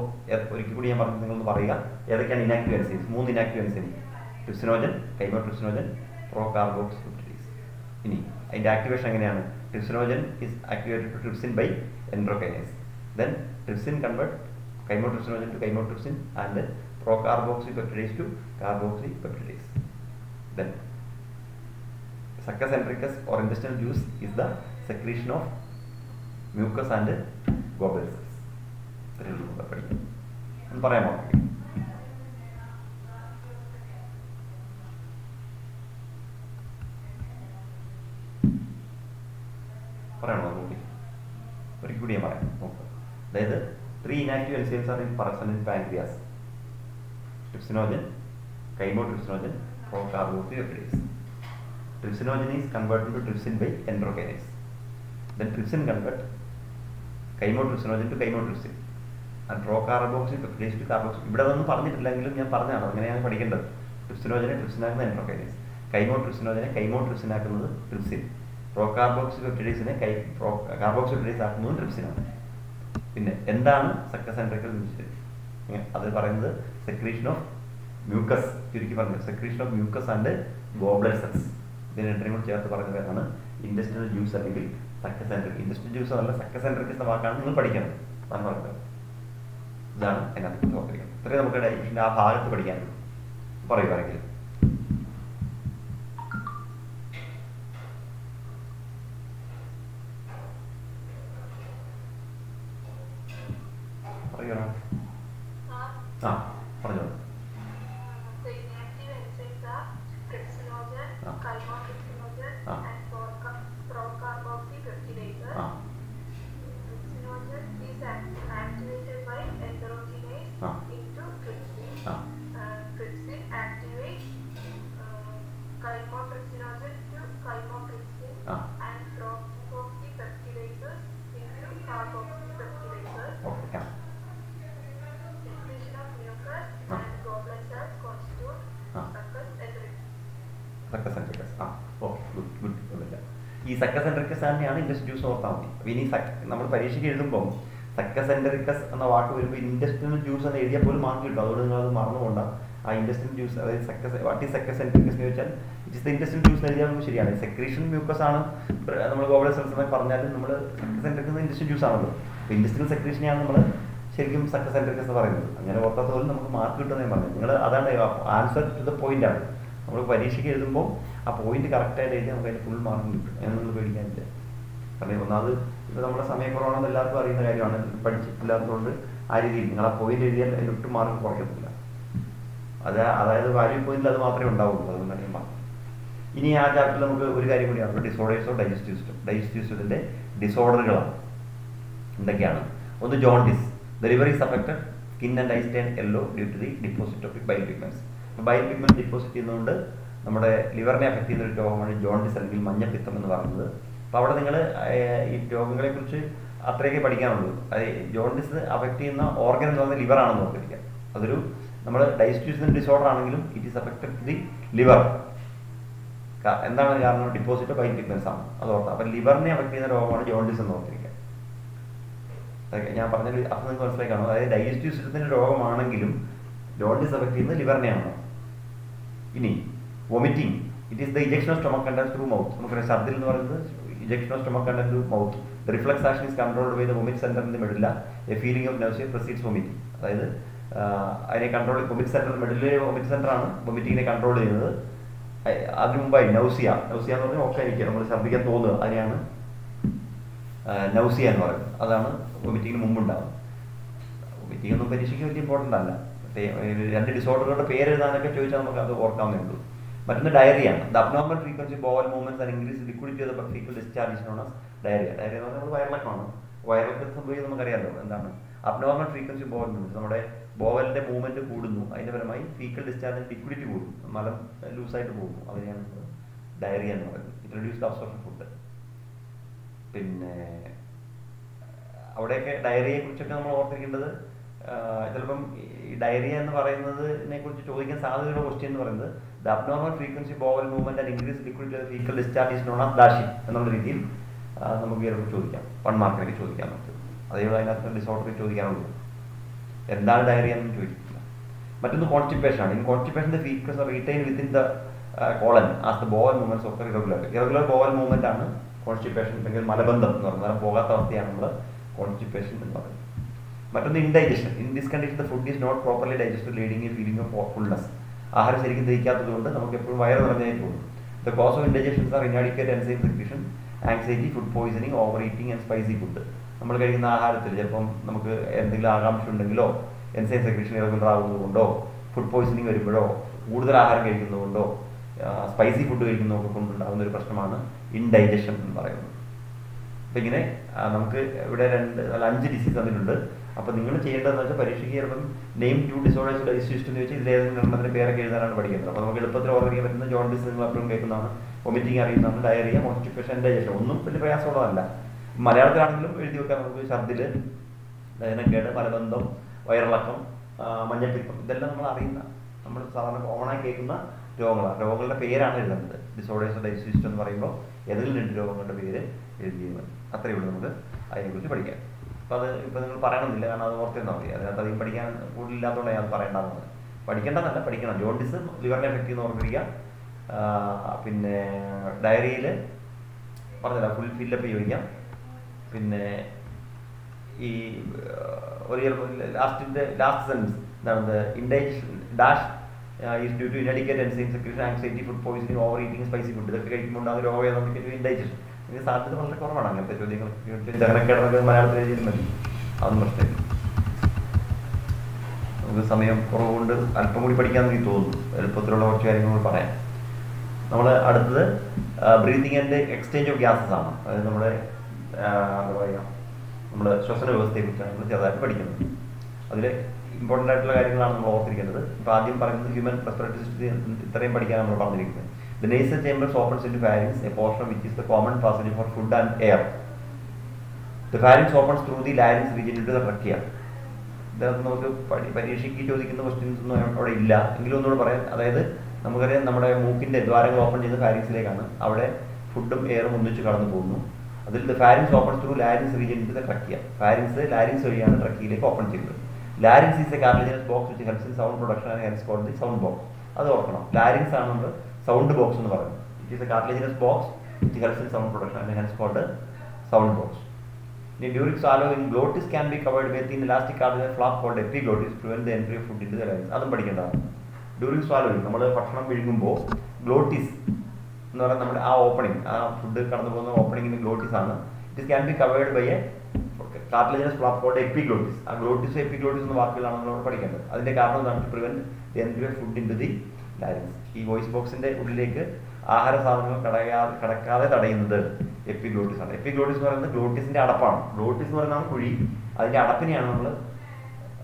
ഒരിക്കൽ കൂടി ഞാൻ പറഞ്ഞു നിങ്ങളൊന്ന് പറയുക. ഏതൊക്കെയാണ് ഇനാക്റ്റീവ് എൻസൈംസ് മൂന്ന് inactive enzyme trypsinogen chymotrypsinogen pro carbox ഇനി അതിന്റെ ആക്ടിവേഷൻ എങ്ങനെയാണ്? Trypsinogen is activated to trypsin by enterokinase then trypsin convert chymotrypsinogen to chymotrypsin and procarboxypeptidase to carboxypeptidase then succus entericus or intestinal juice is the secretion of mucus and goblet cells. പഠിക്കാൻ. ഒന്ന് പറയാമോ പറയണോ നോക്കി ഒരിക്കൽ കൂടി ഞാൻ പറയാം. നോക്കുക അതായത് three inactive enzymes are in present in pancreas trypsinogen chymotrypsinogen pro trypsinogen is trypsinogen is converted to trypsin by trypsin convert chymotrypsinogen to chymotrypsin pro carboxin to carboxin ഇവിടെ അതൊന്നും പറഞ്ഞിട്ടില്ലെങ്കിലും ഞാൻ പറഞ്ഞതാണ്. അങ്ങനെയാണ് പഠിക്കേണ്ടത്. ട്രിപ്സിനോജനെ ട്രിപ്സിനാക്കുന്ന എൻട്രോക്കൈനേസ് കൈമോട്രിപ്സിനോജനെ കൈമോട്രിപ്സിനാക്കുന്നത് ട്രിപ്സിൻ പ്രോ കാർബോക്സി പെപ്റ്റൈസിനെ കൈ പ്രോ കാർബോക്സി പെപ്റ്റൈസ് ആക്കുന്നതും ട്രിപ്സിനാണ് പിന്നെ എന്താണ് സക്കസെൻട്രിക്കൽ അത് പറയുന്നത് സെക്രീഷൻ ഓഫ് മ്യൂക്കസ് ചുരുക്കി പറഞ്ഞു secretion of mucus and goblet cells ഇതിന് രണ്ടിനും കൂടി ചേർത്ത് പറഞ്ഞ പേരാണ്. ഇൻഡസ്ട്രിയൽ ജ്യൂസ് അല്ലെങ്കിൽ സക്കസെൻട്രിക് ഇൻഡസ്ട്രി ജ്യൂസ് അല്ല സക്കസെൻട്രിക് എന്ന വാക്കാണ് നിങ്ങൾ പഠിക്കണം അതാണ് ഇതാണ് എന്നെ ഓർത്തിരിക്കുന്നത് ഇത്രയും നമുക്ക് ഡയറക്ഷന്റെ ആ ഭാഗത്ത് പഠിക്കാൻ പറയുവാണെങ്കിൽ. പറയണോ ആ പറഞ്ഞോളൂ
The inactive enzymes are trypsinogen,
Ah.
chymotrypsinogen,
Ah.
and proca- procarboxypeptidases.
ആ
Trypsinogen is act- activated by enterogenase
Ah.
into trypsin.
ആ
Uh, trypsin activates uh, chymotrypsinogen to chymotrypsin
Ah.
and procarboxypeptidases into carboxypeptidases.
Okay ആ
Secretion of mucus
Ah.
and goblet cells constitute
Ah.
mucus enteric.
Succus entericus ആ okay good good ഒന്നുമില്ല. ഈ സക്കസെൻട്രിക്കസ് തന്നെയാണ് Indus juice ഓർത്താൽ മതി. അപ്പോൾ ഇനി suck നമ്മൾ പരീക്ഷയ്ക്ക് എഴുതുമ്പോൾ സക്കസെൻട്രിക്കസ് എന്ന വാക്ക് വരുമ്പോൾ ഇൻഡസ്ട്രിയൽ ജ്യൂസ് എന്ന് എഴുതിയാൽ പോലും മാർക്ക് കിട്ടും. അതുകൊണ്ട് നിങ്ങൾ അത് മറന്നുകൊണ്ട ആ ഇൻഡസ്ട്രിയൽ ജ്യൂസ് അതായത് സക്കസ് വാട്ട് ഈ സക്കസെൻട്രിക്കസ് എന്ന് ചോദിച്ചാൽ it is the intestinal juice എന്ന് എഴുതിയാൽ നമുക്ക് ശരിയാണ്. സെക്രീഷൻ മ്യൂക്കസ് ആണ്. നമ്മൾ ഗോവളെ സെൽസ് പറഞ്ഞാലും നമ്മൾ സക്കസെൻട്രിക്കസ് ഇൻഡസ്ട്രിയൽ ജ്യൂസ് ആണല്ലോ. അപ്പോൾ ഇൻഡസ്ട്രിയൽ സെക്രീഷനെയാണ് നമ്മൾ ശരിക്കും സക്കസെൻട്രിക്കസ് എന്ന് പറയുന്നത്. അങ്ങനെ ഓർത്താത്ത പോലും നമുക്ക് മാർക്ക് കിട്ടുമെന്ന് ഞാൻ പറഞ്ഞു നിങ്ങൾ അതാണ് ആൻസർ ടു ദ പോയിന്റ് ആണ്. നമ്മൾ പരീക്ഷയ്ക്ക് എഴുതുമ്പോൾ ആ പോയിന്റ് കറക്റ്റായിട്ട് എഴുതി നമുക്ക് അതിന് ഫുൾ മാർക്ക് കിട്ടും. എന്ന് നമ്മൾ പേടിക്കാനില്ല. കാരണം ഒന്നാമത് ഇപ്പോൾ നമ്മുടെ സമയക്കുറവാണെന്ന് എല്ലാവർക്കും അറിയുന്ന കാര്യമാണ് പഠിച്ചിട്ടില്ലാത്തതുകൊണ്ട് ആ രീതിയിൽ നിങ്ങൾ ആ പോയിന്റ് എഴുതിയാൽ അതിന് ഒട്ടും മാർക്ക് കുറയ്ക്കത്തില്ല. അത് അതായത് വാല്യൂ പോയിന്റിൽ അത് മാത്രമേ ഉണ്ടാവുള്ളൂ. അതുകൊണ്ടാണ് ഞാൻ പറഞ്ഞത് ഇനി ആ ചാപ്റ്ററിൽ നമുക്ക് ഒരു കാര്യം കൂടിയാണ് ഡിസോർഡേഴ്സ് ഡൈജസ്റ്റീവ് സിസ്റ്റം ഡൈജസ്റ്റീവ് സിസ്റ്റത്തിന്റെ ഡിസോർഡറുകളാണ് എന്തൊക്കെയാണ്? ഒന്ന് jaundice the liver is affected skin and eyes Stern yellow due to the deposit of bile bile pigment deposit ചെയ്യുന്നതുകൊണ്ട് നമ്മുടെ ലിവറിനെ അഫക്ട് ചെയ്യുന്ന ഒരു രോഗമാണ് ജോണ്ടിസ് അല്ലെങ്കിൽ മഞ്ഞപ്പിത്തം എന്ന് പറയുന്നത്. അപ്പോൾ അവിടെ നിങ്ങൾ ഈ രോഗങ്ങളെ കുറിച്ച് അത്രയൊക്കെ പഠിക്കാനുള്ളൂ. അത് ജോണ്ടിസ് അഫക്ട് ചെയ്യുന്ന ഓർഗൻ എന്ന് പറയുന്നത് ലിവർ ആണെന്ന് ഓർത്തിരിക്കുക. അതൊരു നമ്മൾ ഡൈജസ്റ്റീവ് ഡിസോർഡർ ആണെങ്കിലും it is affected the liver എന്താണ് കാരണം? ഡിപ്പോസിറ്റ് ബൈൽ പിഗ്മെന്റ്സ് ആണ്. അത് ഓർത്താം. അപ്പം ലിവറിനെ അഫക്ട് ചെയ്യുന്ന രോഗമാണ് ജോണ്ടിസ് എന്ന് ഓർത്തിരിക്കുക. ഞാൻ പറഞ്ഞ അപ്പം നിങ്ങൾക്ക് മനസ്സിലാക്കാണോ കാണും. അതായത് ഡൈജസ്റ്റീവ് സിസ്റ്റത്തിന്റെ രോഗമാണെങ്കിലും ജോണ്ടിസ് അഫക്ട് ചെയ്യുന്നത് ലിവറിനെയാണ് ഇനി vomiting it is the ejection of stomach contents through mouth നമുക്കറിയാം ഛർദിൽ എന്ന് പറയുന്നത് ejection of stomach contents through mouth reflex action is controlled by the vomit the medulla a feeling of nausea precedes vomiting അതായത് അതിനെ control vomit centre മെഡിലെ vomit centre ആണ് വൊമിറ്റിങ്ങിനെ control ചെയ്യുന്നത്. അതിനു മുമ്പായി നൗസിയ നൗസിയ എന്ന് പറഞ്ഞാൽ ഒക്കെ എനിക്ക് നമ്മൾ ഛർദ്ദിക്കാൻ തോന്നുക. അതിനെയാണ് നൗസിയ എന്ന് പറയുന്നത്. അതാണ് വൊമിറ്റിങ്ങിന് മുമ്പുണ്ടാകുന്നത് വൊമിറ്റിംഗ് ഒന്നും പരീക്ഷയ്ക്ക് വലിയ ഇമ്പോർട്ടന്റ് അല്ല. രണ്ട് ഡിസോർഡറുകളുടെ പേര് എഴുതാനൊക്കെ ചോദിച്ചാൽ നമുക്ക് അത് ഓർക്കാവുന്നേ ഉള്ളൂ. മറ്റൊന്ന് ഡയറിയാണ്. The abnormal frequency bowel movements and increase liquidity the faecal discharge ആണ് ഡയറിയ ഡയറിയ എന്ന് പറഞ്ഞാൽ വയറിളക്കമാണ് വയറിളക്കത്തിൽ സംഭവിക്കുന്നത് നമുക്കറിയാമല്ലോ. എന്താണ്? അബ്നോർമൽ ഫ്രീക്വൻസി ബോവൽ മൂവ്മെന്റ് നമ്മുടെ ബോവലിന്റെ മൂവ്മെന്റ് കൂടുന്നു. അതിന്റെ പരമായി ഫീക്കൽ ഡിസ്ചാർജ് ലിക്വിഡിറ്റി കൂടും മലം ലൂസായിട്ട് പോകുന്നു. അതിനെയാണ് ഡയറിയ എന്ന് പറയുന്നത്. ഇറ്റ് റെഡ്യൂസ് അബ്സോർഷൻ ഫുഡ് പിന്നെ അവിടെയൊക്കെ ഡയറിയെ കുറിച്ചൊക്കെ നമ്മൾ ഓർത്തിരിക്കേണ്ടത് ചിലപ്പം ഈ ഡയറിയ എന്ന് പറയുന്നതിനെ കുറിച്ച് ചോദിക്കാൻ സാധ്യതയുള്ള ക്വസ്റ്റ്യൻ എന്ന് പറയുന്നത് the abnormal frequency bowel movement and increase liquid faecal discharge is known as എന്നുള്ള രീതിയിൽ നമുക്ക് ചിലപ്പോൾ ചോദിക്കാം. വൺ മാർക്കിനൊക്കെ ചോദിക്കാൻ പറ്റും അതേപോലെ അതിനകത്ത് ഡിസോർഡർ ചോദിക്കാനുള്ളൂ എന്താണ് ഡയറിയ എന്ന് ചോദിക്കില്ല മറ്റൊന്ന് കോൺസ്റ്റിപ്പേഷൻ ആണ്. In കോൺസ്റ്റിപ്പേഷന്റെ faeces retain within the colon as the bowel movements of irregular irregular bowel movement ആണ് കോൺസ്റ്റിപ്പേഷൻ അല്ലെങ്കിൽ മലബന്ധം എന്ന് പറയുന്നത്. പോകാത്ത അവസ്ഥയാണ് നമ്മൾ കോൺസ്റ്റിപ്പേഷൻ എന്ന് പറയുന്നത്. മറ്റൊന്ന് indigestion in this condition the food is not properly digested leading a feeling of fullness ആഹാരം ശരിക്കും ദഹിക്കാത്തത് കൊണ്ട് നമുക്ക് എപ്പോഴും വയറ് നിറഞ്ഞേ തോന്നും. The cause of indigestions are inadequate enzyme secretion anxiety food poisoning overeating and spicy food നമ്മൾ കഴിക്കുന്ന ആഹാരത്തിൽ ചിലപ്പം നമുക്ക് എന്തെങ്കിലും ആകാംക്ഷ ഉണ്ടെങ്കിലോ എൻസൈം സെക്രീഷൻ ഇറഗുലർ ആകുന്നതുകൊണ്ടോ ഫുഡ് പോയിസണിങ് വരുമ്പോഴോ കൂടുതൽ ആഹാരം കഴിക്കുന്നതുകൊണ്ടോ സ്പൈസി ഫുഡ് കഴിക്കുന്നതൊക്കെ കൊണ്ടുണ്ടാകുന്ന ഒരു പ്രശ്നമാണ് ഇൻഡൈജഷൻ എന്ന് പറയുന്നത്. അപ്പം ഇങ്ങനെ നമുക്ക് ഇവിടെ രണ്ട് അഞ്ച് ഡിസീസ് തന്നിട്ടുണ്ട്. അപ്പോൾ നിങ്ങൾ ചെയ്യേണ്ടതെന്ന് വെച്ചാൽ പരീക്ഷയ്ക്ക് ചിലപ്പം നെയിം ടു ഡിസോർഡേഴ്സ് ഡൈജസ്റ്റ് എന്ന് വെച്ചാൽ ഇതിലേതെങ്കിലും അതിന്റെ പേരൊക്കെ എഴുതാനാണ് പഠിക്കുന്നത് അപ്പോൾ നമുക്ക് എളുപ്പത്തിൽ ഓർമ്മിക്കാൻ പറ്റുന്ന ജോണ്ടിസ് നിങ്ങൾ അപ്പോഴും കേൾക്കുന്നതാണ്. വൊമിറ്റിംഗ് അറിയുന്നതാണ് ഡയറിയ കോൺസ്റ്റിപ്പേഷൻ ഡൈജഷൻ ഒന്നും വലിയ പ്രയാസമുള്ളതല്ല. മലയാളത്തിലാണെങ്കിലും എഴുതി വെക്കാൻ നമുക്ക് ഛർദിൽ ദഹനക്കേട് മലബന്ധം വയറിളക്കം മഞ്ഞപ്പിപ്പം ഇതെല്ലാം നമ്മൾ അറിയുന്ന നമ്മൾ സാധാരണ കോമണായി കേൾക്കുന്ന രോഗങ്ങളാണ്. രോഗങ്ങളുടെ പേരാണ് എഴുതുന്നത് ഡിസോർഡേഴ്സ് ഡൈസിസ്റ്റ് എന്ന് പറയുമ്പോൾ ഏതെങ്കിലും രണ്ട് രോഗങ്ങളുടെ പേര് എഴുതിയത്. അത്രയേ ഉള്ളൂ നമുക്ക് അതിനെക്കുറിച്ച് പഠിക്കാം. അപ്പോൾ അത് ഇപ്പോൾ നിങ്ങൾ പറയണമെന്നില്ല കാരണം അത് ഓർത്തിരുന്നാൽ മതി. അതിനകത്ത് അധികം പഠിക്കാൻ കൂടുതലില്ലാത്തതുകൊണ്ട് ഞാൻ പറയേണ്ടതെന്ന്. പഠിക്കേണ്ടതല്ല പഠിക്കണം. ജോണ്ടിസ് ലിവറിനെ എഫക്റ്റ് ചെയ്യുന്ന ഓർമ്മിക്കുക പിന്നെ ഡയറിയിൽ പറഞ്ഞില്ല ഫുൾ ഫില്ലപ്പ് ചോദിക്കാം പിന്നെ ഈ ഒരു ലാസ്റ്റിന്റെ ലാസ്റ്റ് സെൻസ് എന്താണ് indigestion dash is due to inadequate enzyme secretion anxiety food poisoning overeating spicy food ഇതൊക്കെ കഴിക്കുമ്പോൾ ഉണ്ടാകുന്ന രോഗം ഏതാണെന്ന് ഇൻഡൈജഷൻ ഇതിന് സാധ്യത വളരെ കുറവാണ്. അങ്ങനത്തെ ചോദ്യങ്ങൾ ദഹനക്കേടൊക്കെ മലയാളത്തിൽ എഴുതിയാൽ അതൊന്നും പ്രശ്നമില്ല. നമുക്ക് സമയം കുറവുകൊണ്ട് അല്പം കൂടി പഠിക്കാൻ എനിക്ക് തോന്നുന്നു. എളുപ്പത്തിലുള്ള കുറച്ച് കാര്യങ്ങൾ പറയാം. നമ്മൾ അടുത്തത് breathing and exchange of gases ആണ്. അതായത് നമ്മുടെ എന്താ പറയുക നമ്മുടെ ശ്വസന വ്യവസ്ഥയെ കുറിച്ചാണ് നമ്മൾ ചെറുതായിട്ട് പഠിക്കുന്നത്. അതിൽ ഇമ്പോർട്ടന്റ് ആയിട്ടുള്ള കാര്യങ്ങളാണ് നമ്മൾ ഓർത്തിരിക്കേണ്ടത് ഇപ്പോൾ ആദ്യം പറയുന്നത് ഹ്യൂമൻ റെസ്പിറേറ്ററി ഇത്രയും പഠിക്കാൻ നമ്മൾ പറഞ്ഞിരിക്കുന്നത്. The chambers opens into pharynx, a portion of which is the common passage for food and air. The pharynx opens through the larynx region into the trachea. ഇതൊന്നും നമുക്ക് പരി- പരീക്ഷയ്ക്ക് ചോദിക്കുന്ന ക്വസ്റ്റ്യൻസ് ഒന്നും അവിടെ ഇല്ല. എങ്കിലും ഒന്നുകൂടെ പറയാം. അതായത് നമുക്കറിയാം നമ്മുടെ മൂക്കിന്റെ ദ്വാരങ്ങൾ ഓപ്പൺ ചെയ്ത് ഫാരിങ്സിലേക്കാണ് അവിടെ ഫുഡും എയറും ഒന്നിച്ച് കടന്നു പോകുന്നു. അതിൽ the pharynx open through larynx region ഇത് ട്രക്കിയ ഫാരിങ്സ് ലാരിങ്സ് വഴിയാണ് ട്രക്കിയിലേക്ക് ഓപ്പൺ ചെയ്യുന്നത്. Larynx is a cartilaginous box which helps in sound production and helps called the sound box അത് ഓർക്കണം. ലാരിങ്സ് ആണ് നമ്മൾ സൗണ്ട് ബോക്സ് എന്ന് പറയും. It is a cartilaginous box it helps sound production and helps called sound box ഇനി during swallowing in glottis be be with an elastic cartilage flap flap epiglottis to prevent the entry of the അതും പഠിക്കേണ്ടതാണ്. During swallowing നമ്മൾ ഭക്ഷണം വിഴുങ്ങുമ്പോൾ glottis എന്ന് പറയുന്നത് നമ്മുടെ ആ opening ആ food കടന്നു പോകുന്ന ഓപ്പണിംഗിന് ഗ്ലോട്ടിസ് ആണ്. It can be covered by a cartilaginous flap called epiglottis ആ ഗ്ലോട്ടിസ് എപ്പിഗ്ലോട്ടിസ് എന്ന വാക്കുകളാണ് നമ്മൾ പഠിക്കേണ്ടത്. അതിന്റെ കാരണം എന്താണ്? Prevent the entry of food in the larynx ഈ വോയിസ് ബോക്സിന്റെ ഉള്ളിലേക്ക് ആഹാര സാധനങ്ങൾ കടയാ കടക്കാതെ തടയുന്നത് എപ്പിഗ്ലോട്ടിസ് ആണ്. എപ്പിഗ്ലോട്ടിസ് എന്ന് പറയുന്നത് ഗ്ലോട്ടിസിന്റെ അടപ്പാണ്. ഗ്ലോട്ടിസ് എന്ന് പറയുന്ന കുഴി അതിന്റെ അടപ്പിനെയാണ് നമ്മൾ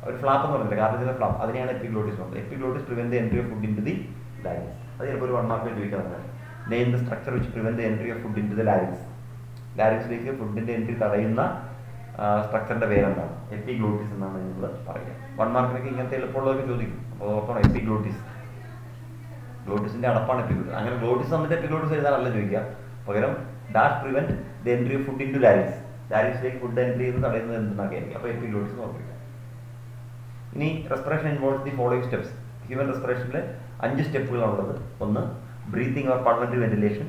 ഒരു ഫ്ലാപ്പ് എന്ന് പറയുന്നത്. കാർഡിനൽ ഫ്ലാപ്പ് അതിനെയാണ് എപ്പിഗ്ലോട്ടിസ് പറയുന്നത്. Epiglottis prevent entry of food into the larynx അത് ചിലപ്പോൾ ഒരു വൺ മാർക്ക് ചോദിക്കുന്നതാണ് name the structure which prevent entry of food into the larynx ലാരിങ്സിലേക്ക് ഫുഡിന്റെ എൻട്രി തടയുന്ന സ്ട്രക്ചറിന്റെ പേരെന്താണ്? എപ്പിഗ്ലോട്ടിസ് എന്നാണ് നിങ്ങൾ പറയുക. വൺ മാർക്കിനൊക്കെ ഇങ്ങനത്തെ എളുപ്പമുള്ളവർക്ക് ചോദിക്കും. അപ്പോൾ ഓർക്കണം എപ്പിഗ്ലോട്ടിസ്. ഗ്ലോട്ടിസിന്റെ അടപ്പാണ് എപ്പിഗ്ലോട്ടിസ് അങ്ങനെ ഗ്ലോട്ടിസ് തന്നിട്ട് എപ്പിഗ്ലോട്ടിസ് എഴുതാനല്ല ചോദിക്കുക. പകരം dash prevent the entry food into larynx ലാരിസിലേക്ക് food entry ചെയ്ത് തടയുന്നത് എന്തെന്നൊക്കെ ആയിരിക്കും അപ്പോൾ എപ്പിഗ്ലോട്ടിസ് ഓർമ്മിക്കുക ഇനി respiration involve the following steps human റെസ്പിറേഷനിൽ അഞ്ച് സ്റ്റെപ്പുകളാണുള്ളത്. ഒന്ന് ബ്രീത്തിങ് ഓർ പൾമണറി വെന്റിലേഷൻ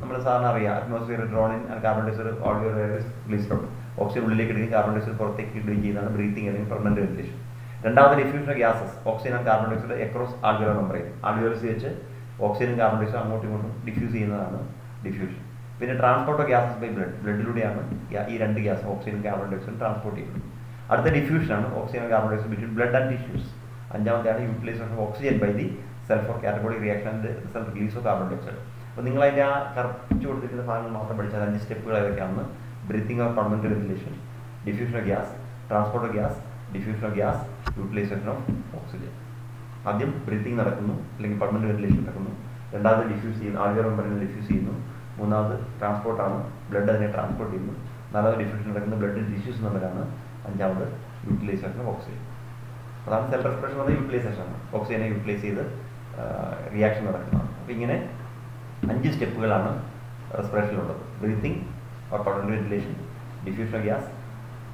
നമ്മൾ സാധാരണ അറിയാം atmosphere drawn in carbon dioxide audio oxygen ഉള്ളിലേക്ക് ഇടുകയും കാർബൺ ഡയോക്സൈഡ് പുറത്തേക്ക് ഇടുകയും ചെയ്യുന്നതാണ് ബ്രീത്തിങ് അല്ലെങ്കിൽ പെർമനന്റ് വെന്റിലേഷൻ രണ്ടാമത് diffusion gases oxygen and carbon dioxide across alveolar membrane alveoli വെച്ച് ഓക്സിജനും കാർബൺ ഡയോക്സൈഡ് അങ്ങോട്ടും ഇങ്ങോട്ടും ഡിഫ്യൂസ് ചെയ്യുന്നതാണ് ഡിഫ്യൂഷൻ പിന്നെ transport of gases by blood ബ്ലഡിലൂടെയാണ് ഈ രണ്ട് ഗ്യാസ് ഓക്സിജനും കാർബൺ ഡയോക്സൈഡും ട്രാൻസ്പോർട്ട് ചെയ്യുന്നത്. അടുത്ത ഡിഫ്യൂഷനാണ് oxygen and carbon dioxide between blood and tissues അഞ്ചാമത്തെയാണ് utilisation of oxygen by the cells of catabolic reaction result release of carbon dioxide അപ്പോൾ നിങ്ങൾ അതിന്റെ ആ കറക്റ്റ് കൊടുത്തിരിക്കുന്ന ഭാഗങ്ങൾ മാത്രം പഠിച്ചാൽ അഞ്ച് സ്റ്റെപ്പുകൾ ഏതൊക്കെയാണെന്ന് breathing of pulmonary ventilation diffusion of gas transport of gas diffusion of gas utilisation of oxygen ആദ്യം ബ്രീത്തിങ് നടക്കുന്നു അല്ലെങ്കിൽ പെർമനന്റ് വെന്റിലേഷൻ നടക്കുന്നു. രണ്ടാമത് ഡിഫ്യൂസ് ചെയ്യുന്നു ആൾക്കാർ മെമ്പറിനെ ഡിഫ്യൂസ് ചെയ്യുന്നു. മൂന്നാമത് ട്രാൻസ്പോർട്ടാണ് ബ്ലഡ് അതിനെ ട്രാൻസ്പോർട്ട് ചെയ്യുന്നു. നാലാമത് ഡിഫ്യൂഷൻ നടക്കുന്ന ബ്ലഡ് ടിഷ്യൂസ് തമ്മിലാണ്. അഞ്ചാമത് യൂട്ടിലൈസേഷൻ ഓഫ് ഓക്സിജൻ അതാണ് സെൽ റെസ്പിറേഷൻ പറഞ്ഞാൽ യൂട്ടിലൈസേഷൻ ആണ് ഓക്സിജനെ യൂട്ടിലൈസ് ചെയ്ത് റിയാക്ഷൻ നടക്കുന്നതാണ് അപ്പോൾ ഇങ്ങനെ അഞ്ച് സ്റ്റെപ്പുകളാണ് റെസ്പിറേഷനിലുള്ളത് breathing or pulmonary ventilation diffusion of gas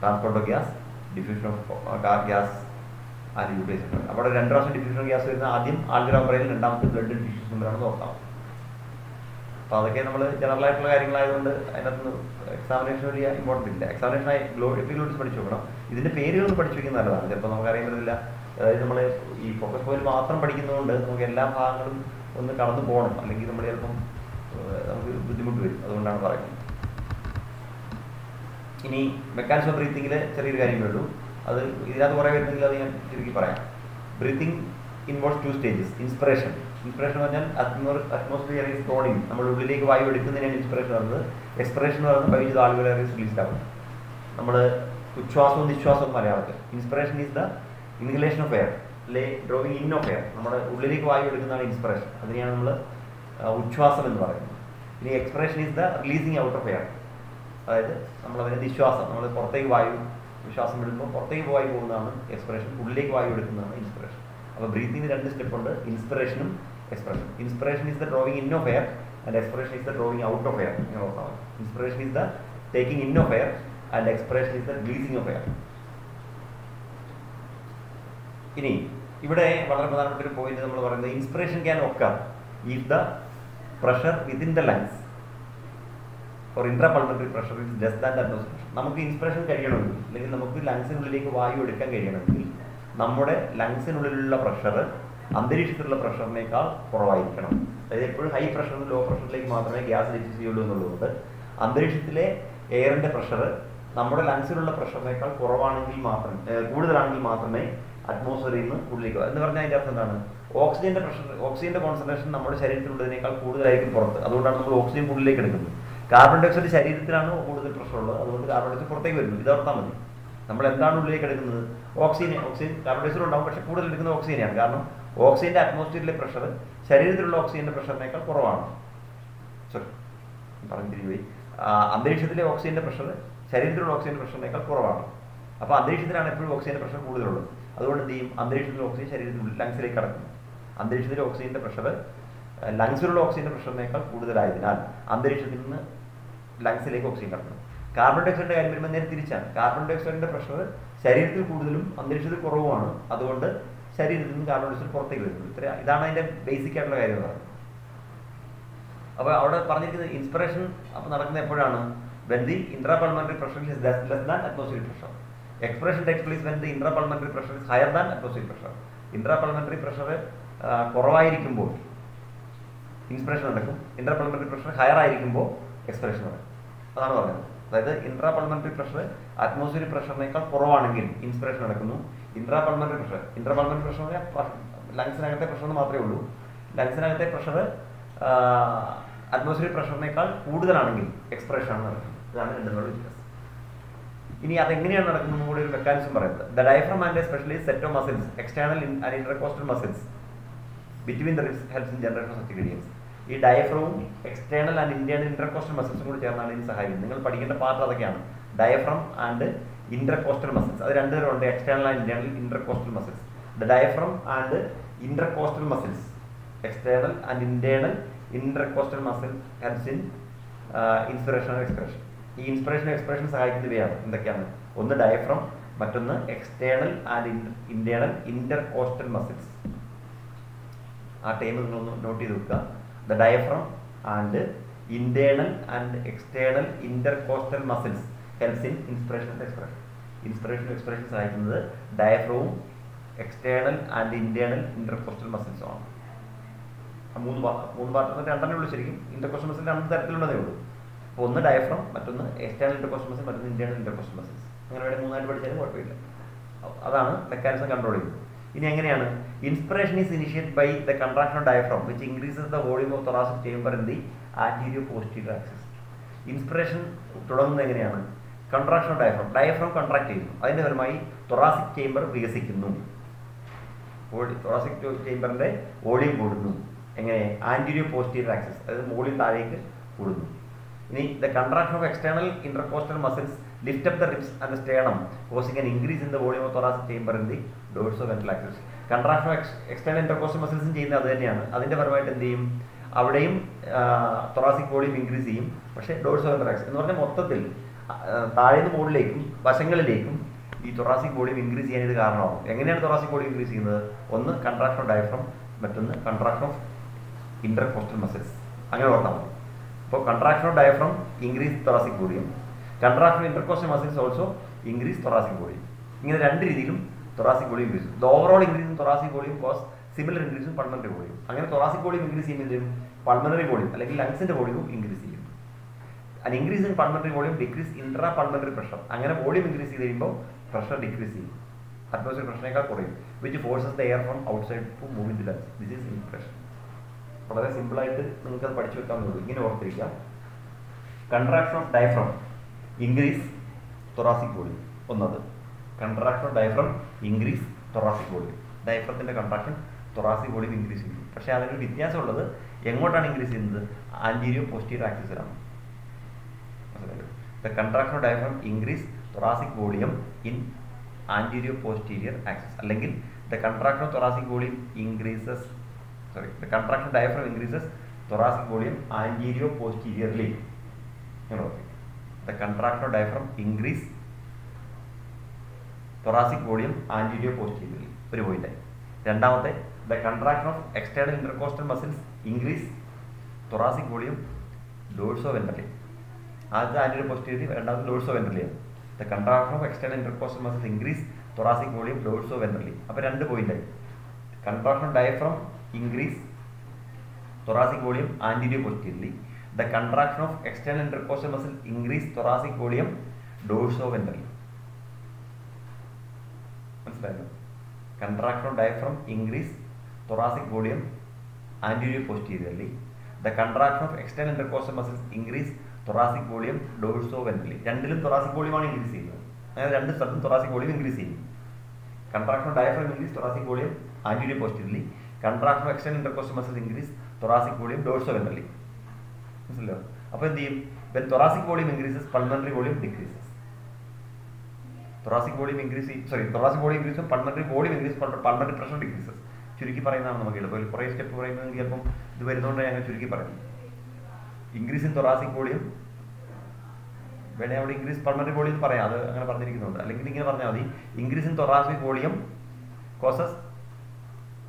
transport of gas diffusion of gas and utilisation അവിടെ രണ്ട് പ്രാവശ്യം ഡിഫ്യൂഷൻ ഓഫ് ഗ്യാസ് വരുന്ന ആദ്യം ആൾഗ്രാമറയിൽ രണ്ടാമത്തെ ബ്ലഡ് ടിഷ്യൂസ് തമ്മിലാണ് നോക്കാം. അപ്പോൾ അതൊക്കെ നമ്മൾ ജനറൽ ആയിട്ടുള്ള കാര്യങ്ങളായതുകൊണ്ട് അതിനകത്ത് എക്സാമിനേഷൻ വലിയ ഇമ്പോർട്ടന്റ് ഇല്ല. എക്സാമിനേഷനായി ഗ്ലോ എപ്പിഗ്ലോട്ടിസ് പഠിച്ചു നോക്കണം. ഇതിന്റെ പേരുകൾ പഠിച്ചു വയ്ക്കുന്ന നല്ലതാണ്. ചിലപ്പോൾ നമുക്ക് അറിയാൻ പറ്റില്ല അതായത് നമ്മൾ ഈ ഫോക്കസ് പോയിന്റ് മാത്രം പഠിക്കുന്നതുകൊണ്ട് നമുക്ക് എല്ലാ ഭാഗങ്ങളും ഒന്ന് കടന്നു പോകണം. അല്ലെങ്കിൽ നമ്മൾ ചിലപ്പം നമുക്ക് ബുദ്ധിമുട്ട് വരും. അതുകൊണ്ടാണ് പറയുന്നത്. ഇനി മെക്കാനിസം ഓഫ് ബ്രീത്തിങ്ങിൽ ചെറിയൊരു കാര്യമേ ഉള്ളൂ. അത് ഇതിനകത്ത് കുറേ വരുന്നെങ്കിൽ അത് ഞാൻ ചുരുക്കി പറയാം. Breathing involve two stages inspiration inspiration എന്ന് പറഞ്ഞാൽ അറ്റ്മോർ അറ്റ്മോസ്ഫിയർ ഈസ് ടോണിങ് നമ്മൾ ഉള്ളിലേക്ക് വായു എടുക്കുന്നതിനാണ് ഇൻസ്പിറേഷൻ പറയുന്നത് എക്സ്പിറേഷൻ എന്ന് പറയുന്നത് ബൈ ആളുകളേറെ റിലീസ്ഡ് ആവും. നമ്മൾ ഉച്ഛ്വാസവും നിശ്വാസവും മലയാളത്തിൽ inspiration is the inhalation of air അല്ലെ ഡ്രോയിങ് ഇൻ ഓഫ് എയർ നമ്മുടെ ഉള്ളിലേക്ക് വായു എടുക്കുന്നതാണ് ഇൻസ്പിറേഷൻ അതിനെയാണ് നമ്മൾ ഉച്ഛ്വാസം എന്ന് പറയുന്നത്. ഇനി expiration is the releasing out of air അതായത് നമ്മളതിനെ വിശ്വാസം നമ്മൾ പുറത്തേക്ക് വായു വിശ്വാസം വിടുമ്പോൾ പുറത്തേക്ക് വായു പോകുന്നതാണ് എക്സ്പിറേഷൻ ഉള്ളിലേക്ക് വായു എടുക്കുന്നതാണ് ഇൻസ്പിറേഷൻ അപ്പോൾ ബ്രീത്തിങ്ങിന് രണ്ട് സ്റ്റെപ്പ് ഉണ്ട് ഇൻസ്പിറേഷനും expiration inspiration is the drawing in of air and expiration is the drawing out of air ഇങ്ങനെ ഓർത്താൽ മതി. Inspiration is the taking in of air and expiration is the releasing of air ഇനി ഇവിടെ വളരെ പ്രധാനപ്പെട്ട ഒരു point നമ്മൾ പറയുന്നത് inspiration can occur if the pressure within the lungs for intrapulmonary pressure is less than atmosphere നമുക്ക് inspiration കഴിയണമെങ്കിൽ അല്ലെങ്കിൽ നമുക്ക് ലങ്സിനുള്ളിലേക്ക് വായു എടുക്കാൻ കഴിയണമെങ്കിൽ നമ്മുടെ ലങ്സിനുള്ളിലുള്ള പ്രഷർ അന്തരീക്ഷത്തിലുള്ള പ്രഷറിനേക്കാൾ കുറവായിരിക്കണം. അതായത് എപ്പോഴും ഹൈ പ്രഷറിൽ ലോ പ്രഷറിലേക്ക് മാത്രമേ ഗ്യാസ് ഡിഫ്യൂസ് ചെയ്യുള്ളൂ എന്നുള്ളതുകൊണ്ട് അന്തരീക്ഷത്തിലെ എയറിന്റെ പ്രഷർ നമ്മുടെ ലങ്സിലുള്ള പ്രഷറിനേക്കാൾ കുറവാണെങ്കിൽ മാത്രം കൂടുതലാണെങ്കിൽ മാത്രമേ അറ്റ്മോസ്ഫിയറിൽ നിന്ന് ഉള്ളിലേക്ക് എന്ന് പറഞ്ഞാൽ അതിന്റെ അർത്ഥം എന്താണ്? ഓക്സിജന്റെ പ്രഷർ ഓക്സിജന്റെ കോൺസെൻട്രേഷൻ നമ്മുടെ ശരീരത്തിലുള്ളതിനേക്കാൾ കൂടുതലായിരിക്കും പുറത്ത്. അതുകൊണ്ടാണ് നമ്മൾ ഓക്സിജൻ ഉള്ളിലേക്ക് എടുക്കുന്നത്. കാർബൺ ഡയോക്സൈഡ് ശരീരത്തിലാണ് കൂടുതൽ പ്രഷർ ഉള്ളത് അതുകൊണ്ട് കാർബൺ ഡയോക്സൈഡ് പുറത്തേക്ക് വരുന്നു. ഇത് ഓർത്താൽ മതി. നമ്മൾ എന്താണ് ഉള്ളിലേക്ക് എടുക്കുന്നത്? ഓക്സിജൻ ഓക്സിജൻ കാർബൺ ഡയോക്സൈഡ് ഉണ്ടാവും. പക്ഷേ കൂടുതൽ എടുക്കുന്നത് ഓക്സിജനെയാണ് കാരണം ഓക്സിജന്റെ അറ്റ്മോസ്ഫിയറിലെ പ്രഷർ ശരീരത്തിലുള്ള ഓക്സിജന്റെ പ്രഷറിനേക്കാൾ കുറവാണ്. സോറി പറഞ്ഞു ആ, അന്തരീക്ഷത്തിലെ ഓക്സിജന്റെ പ്രഷർ ശരീരത്തിലുള്ള ഓക്സിജന്റെ പ്രഷറിനേക്കാൾ കുറവാണ്. അപ്പോൾ അന്തരീക്ഷത്തിലാണ് എപ്പോഴും ഓക്സിജന്റെ പ്രഷർ കൂടുതലുള്ളത്. അതുകൊണ്ട് എന്ത് ചെയ്യും? അന്തരീക്ഷത്തിലെ ഓക്സിജൻ ശരീരത്തിനുള്ളിൽ ലങ്സിലേക്ക് കടക്കും. അന്തരീക്ഷത്തിലെ ഓക്സിജന്റെ പ്രഷർ ലങ്സിലുള്ള ഓക്സിജന്റെ പ്രഷറിനേക്കാൾ കൂടുതലായതിനാൽ അന്തരീക്ഷത്തിൽ നിന്ന് ലങ്സിലേക്ക് ഓക്സിജൻ കടക്കണം കാർബൺ ഡയോക്സൈഡിന്റെ കാര്യം വരുമ്പോൾ നേരെ തിരിച്ചാണ്. കാർബൺ ഡയോക്സൈഡിന്റെ പ്രഷർ ശരീരത്തിൽ കൂടുതലും അന്തരീക്ഷത്തിൽ കുറവുമാണ്. അതുകൊണ്ട് ശരീരത്തിൽ നിന്ന് കാർബൺ ഡയോക്സൈഡ് പുറത്തേക്ക് വരുന്നത് ഇത്ര ഇതാണ് അതിന്റെ ബേസിക് ആയിട്ടുള്ള കാര്യം പറയുന്നത്. അപ്പോൾ അവിടെ പറഞ്ഞിരിക്കുന്നത് ഇൻസ്പിറേഷൻ അപ്പോൾ നടക്കുന്നത് എപ്പോഴാണ്? When the intrapulmonary pressure is less than atmosphere pressure expression takes place when the intrapulmonary pressure is higher than atmosphere pressure intrapulmonary pressure കുറവായിരിക്കുമ്പോൾ inspiration നടക്കും ഇൻട്രാപൾമണറി പ്രഷർ ഹയർ ആയിരിക്കുമ്പോൾ എക്സ്പിറേഷൻ പറയും. അതാണ് പറയുന്നത് അതായത് ഇൻട്രാ ഇൻട്രാപൾമണറി പ്രഷർ അറ്റ്മോസ്ഫിയർ പ്രഷറിനേക്കാൾ കുറവാണെങ്കിൽ inspiration നടക്കുന്നു. Intra intrapulmonary pressure intra intrapulmonary pressure പറഞ്ഞാൽ ലങ്സിനകത്തെ പ്രഷർ എന്ന് മാത്രമേ ഉള്ളൂ. ലങ്സിനകത്തെ പ്രഷർ അറ്റ്മോസ്ഫിയർ പ്രഷറിനേക്കാൾ കൂടുതലാണെങ്കിൽ എക്സ്പ്രഷൻ ആണ് നടക്കുന്നത്. ഇതാണ് രണ്ടും കൂടെ വ്യത്യാസം. ഇനി അതെങ്ങനെയാണ് നടക്കുന്നത് കൂടി ഒരു മെക്കാനിസം പറയുന്നത് the diaphragm and specially set of muscles external and intercostal muscles between the ribs helps in generation of ഈ ഡയഫ്രവും എക്സ്റ്റേണൽ ആൻഡ് ഇന്റേണൽ ഇന്റർകോസ്റ്റൽ മസിൽസും കൂടി ചേർന്നാണ് ഇതിന് സഹായിക്കുന്നത് നിങ്ങൾ പഠിക്കേണ്ട പാർട്ട് അതൊക്കെയാണ്. ഡയഫ്രം ആൻഡ് ഇന്റർകോസ്റ്റൽ മസിൽസ് അത് രണ്ടുതരം ഉണ്ട്. External and internal intercostal muscles diaphragm and intercostal muscles external and internal intercostal muscle helps in inspiration expression ഈ ഇൻസ്പിറേഷൻ എക്സ്പ്രഷൻ സഹായിക്കുന്നവയാണ് എന്തൊക്കെയാണ്? ഒന്ന് ഡയഫ്രം മറ്റൊന്ന് external and internal intercostal muscles ആ ടൈം നിങ്ങളൊന്ന് നോട്ട് ചെയ്ത് വെക്കുക. Diaphragm and internal and external intercostal muscles helps in inspiration and expression inspiration expression സഹായിക്കുന്നത് ഡയഫ്രവും എക്സ്റ്റേണൽ ആൻഡ് ഇന്റേണൽ ഇന്റർകോസ്റ്റൽ മസിൽസും ആണ്. മൂന്ന് മൂന്ന് പാർട്ട് രണ്ടെണ്ണേ ഉള്ളൂ ശരിക്കും. ഇന്റർകോസ്റ്റൽ മസിൽ രണ്ട് തരത്തിലുള്ളതേ ഉള്ളൂ. അപ്പോൾ ഒന്ന് ഡയഫ്രം മറ്റൊന്ന് എക്സ്റ്റേണൽ ഇന്റർകോസ്റ്റൽ മസിൽ മറ്റൊന്ന് ഇന്റേണൽ ഇന്റർകോസ്റ്റൽ മസിൽസ് അങ്ങനെ വേണമെങ്കിൽ മൂന്നായിട്ട് പഠിച്ചാലും കുഴപ്പമില്ല. അതാണ് മെക്കാനിസം കൺട്രോൾ ചെയ്യുന്നത്. ഇനി എങ്ങനെയാണ്? Inspiration is initiate by the contraction of diaphragm which increases the volume of thoracic chamber in the anteroposterior axis inspiration തുടങ്ങുന്നത് എങ്ങനെയാണ്? Contraction of diaphragm diaphragm contract ചെയ്യുന്നു. അതിന്റെ ഫലമായി തൊറാസിക് ചേംബർ വികസിക്കുന്നു. തൊറാസിക് ചേംബറിന്റെ വോളിയം കൂടുന്നു. എങ്ങനെ? ആന്റീരിയോ പോസ്റ്റീരിയർ ആക്സിസ് അതായത് മുകളിൽ താഴേക്ക് കൂടുന്നു. ഇനി the contraction of external intercostal muscles lift up the ribs and sternum causing an increase in the volume of thoracic chamber in the dorsal ventral axis. Contraction external intercostal മസിൽസും ചെയ്യുന്നത് അത് തന്നെയാണ്. അതിന്റെ പരമായിട്ട് എന്ത് ചെയ്യും? അവിടെയും തൊറാസിക് വോളിയം ഇൻക്രീസ് ചെയ്യും. പക്ഷേ ഡോഴ്സോ വെൻട്രൽ ആക്സിസ് എന്ന് പറഞ്ഞാൽ മൊത്തത്തിൽ താഴേന്ന് മുകളിലേക്കും വശങ്ങളിലേക്കും ഈ തൊറാസിക് വോളിയം ഇൻക്രീസ് ചെയ്യാൻ ഇത് കാരണമാകും. എങ്ങനെയാണ് തൊറാസിക് വോളിയം ഇൻക്രീസ് ചെയ്യുന്നത്? ഒന്ന് കൺട്രാക്ഷൻ ഓഫ് ഡയഫ്രം മറ്റൊന്ന് കൺട്രാക്ഷൻ ഓഫ് ഇന്റർകോസ്റ്റൽ മസിൽസ് അങ്ങനെ ഓർത്താൽ മതി. അപ്പോൾ contraction of diaphragm increase thoracic volume contraction intercostal muscles also increase thoracic volume ഇങ്ങനെ രണ്ട് രീതിയിലും thoracic volume increase the overall increase in thoracic volume cause similar increase in pulmonary volume അങ്ങനെ thoracic volume increase ചെയ്യുമ്പോൾ pulmonary volume അല്ലെങ്കിൽ ലങ്സിന്റെ വോളിയവും increase ചെയ്യും. An increase in pulmonary volume decrease intra pulmonary pressure അങ്ങനെ വോളിയം ഇൻക്രീസ് ചെയ്ത് കഴിയുമ്പോൾ pressure decrease ചെയ്യും. അറ്റ്മോസ്ഫിയർ പ്രഷറിനേക്കാൾ കുറയും. Which forces the air from outside to move in the lungs this is inspiration വളരെ സിമ്പിളായിട്ട് നിങ്ങൾക്ക് അത് പഠിച്ചു വെക്കാവുന്നേ ഇങ്ങനെ ഓർത്തിരിക്കാം contraction of diaphragm increase thoracic volume ഒന്നത്. Contraction diaphragm increase thoracic volume ഡയഫ്രത്തിന്റെ contraction thoracic volume increase ചെയ്യും. പക്ഷേ അതിനൊരു വ്യത്യാസമുള്ളത് എങ്ങോട്ടാണ് ഇൻക്രീസ് ചെയ്യുന്നത്? Anteroposterior ആക്സിസിലാണ്. The contraction diaphragm increase thoracic volume in anteroposterior axis. അല്ലെങ്കിൽ the contraction of thoracic volume increases sorry the contraction diaphragm increases thoracic volume anteroposteriorly the contraction contractor diaphragm increase thoracic volume anterior posteriorly. ഒരു point രണ്ടാമത്തെ the contraction of external intercostal muscles increase thoracic volume dorsoventrally ആദ്യത്തെ anteroposteriorly രണ്ടാമത്തെ dorso വെൻട്രലിയാണ് the contraction of external intercostal muscles increase thoracic volume dorsoventrally അപ്പോൾ രണ്ട് point contraction diaphragm increase thoracic volume anterior posteriorly. The contraction of external intercostal muscle increase thoracic volume dorsoventrally. മനസ്സിലായല്ലോ contraction of diaphragm increase thoracic volume anterior posteriorly. The contraction of external intercostal muscles increase thoracic volume dorsoventrally. രണ്ടിലും thoracic volume ആണ് increase ചെയ്യുന്നത് അതായത് രണ്ട് സ്ഥലത്തും thoracic volume increase ചെയ്യും contraction of diaphragm increase thoracic volume anterior posteriorly. Contraction of external intercostal muscles increase thoracic volume dorsoventrally. മനസ്സിലോ അപ്പോൾ എന്ത് ചെയ്യും? Thoracic volume increases pulmonary volume decreases thoracic volume increase sorry thoracic volume increase pulmonary volume increase pulmonary pressure decreases ചുരുക്കി പറയുന്നതാണ് നമുക്ക് എളുപ്പം കുറേ step പറയുന്നത് ചിലപ്പം ഇത് വരുന്നതുകൊണ്ട് ഞങ്ങൾ ചുരുക്കി പറയും ഇൻക്രീസ് ഇൻ തൊറാസിക് വോളിയം വേണേ അവിടെ ഇൻക്രീസ് പൾമണറി വോളിയം പറയാം. അത് അങ്ങനെ പറഞ്ഞിരിക്കുന്നുണ്ട്. അല്ലെങ്കിൽ ഇങ്ങനെ പറഞ്ഞാൽ മതി. Increase in thoracic volume causes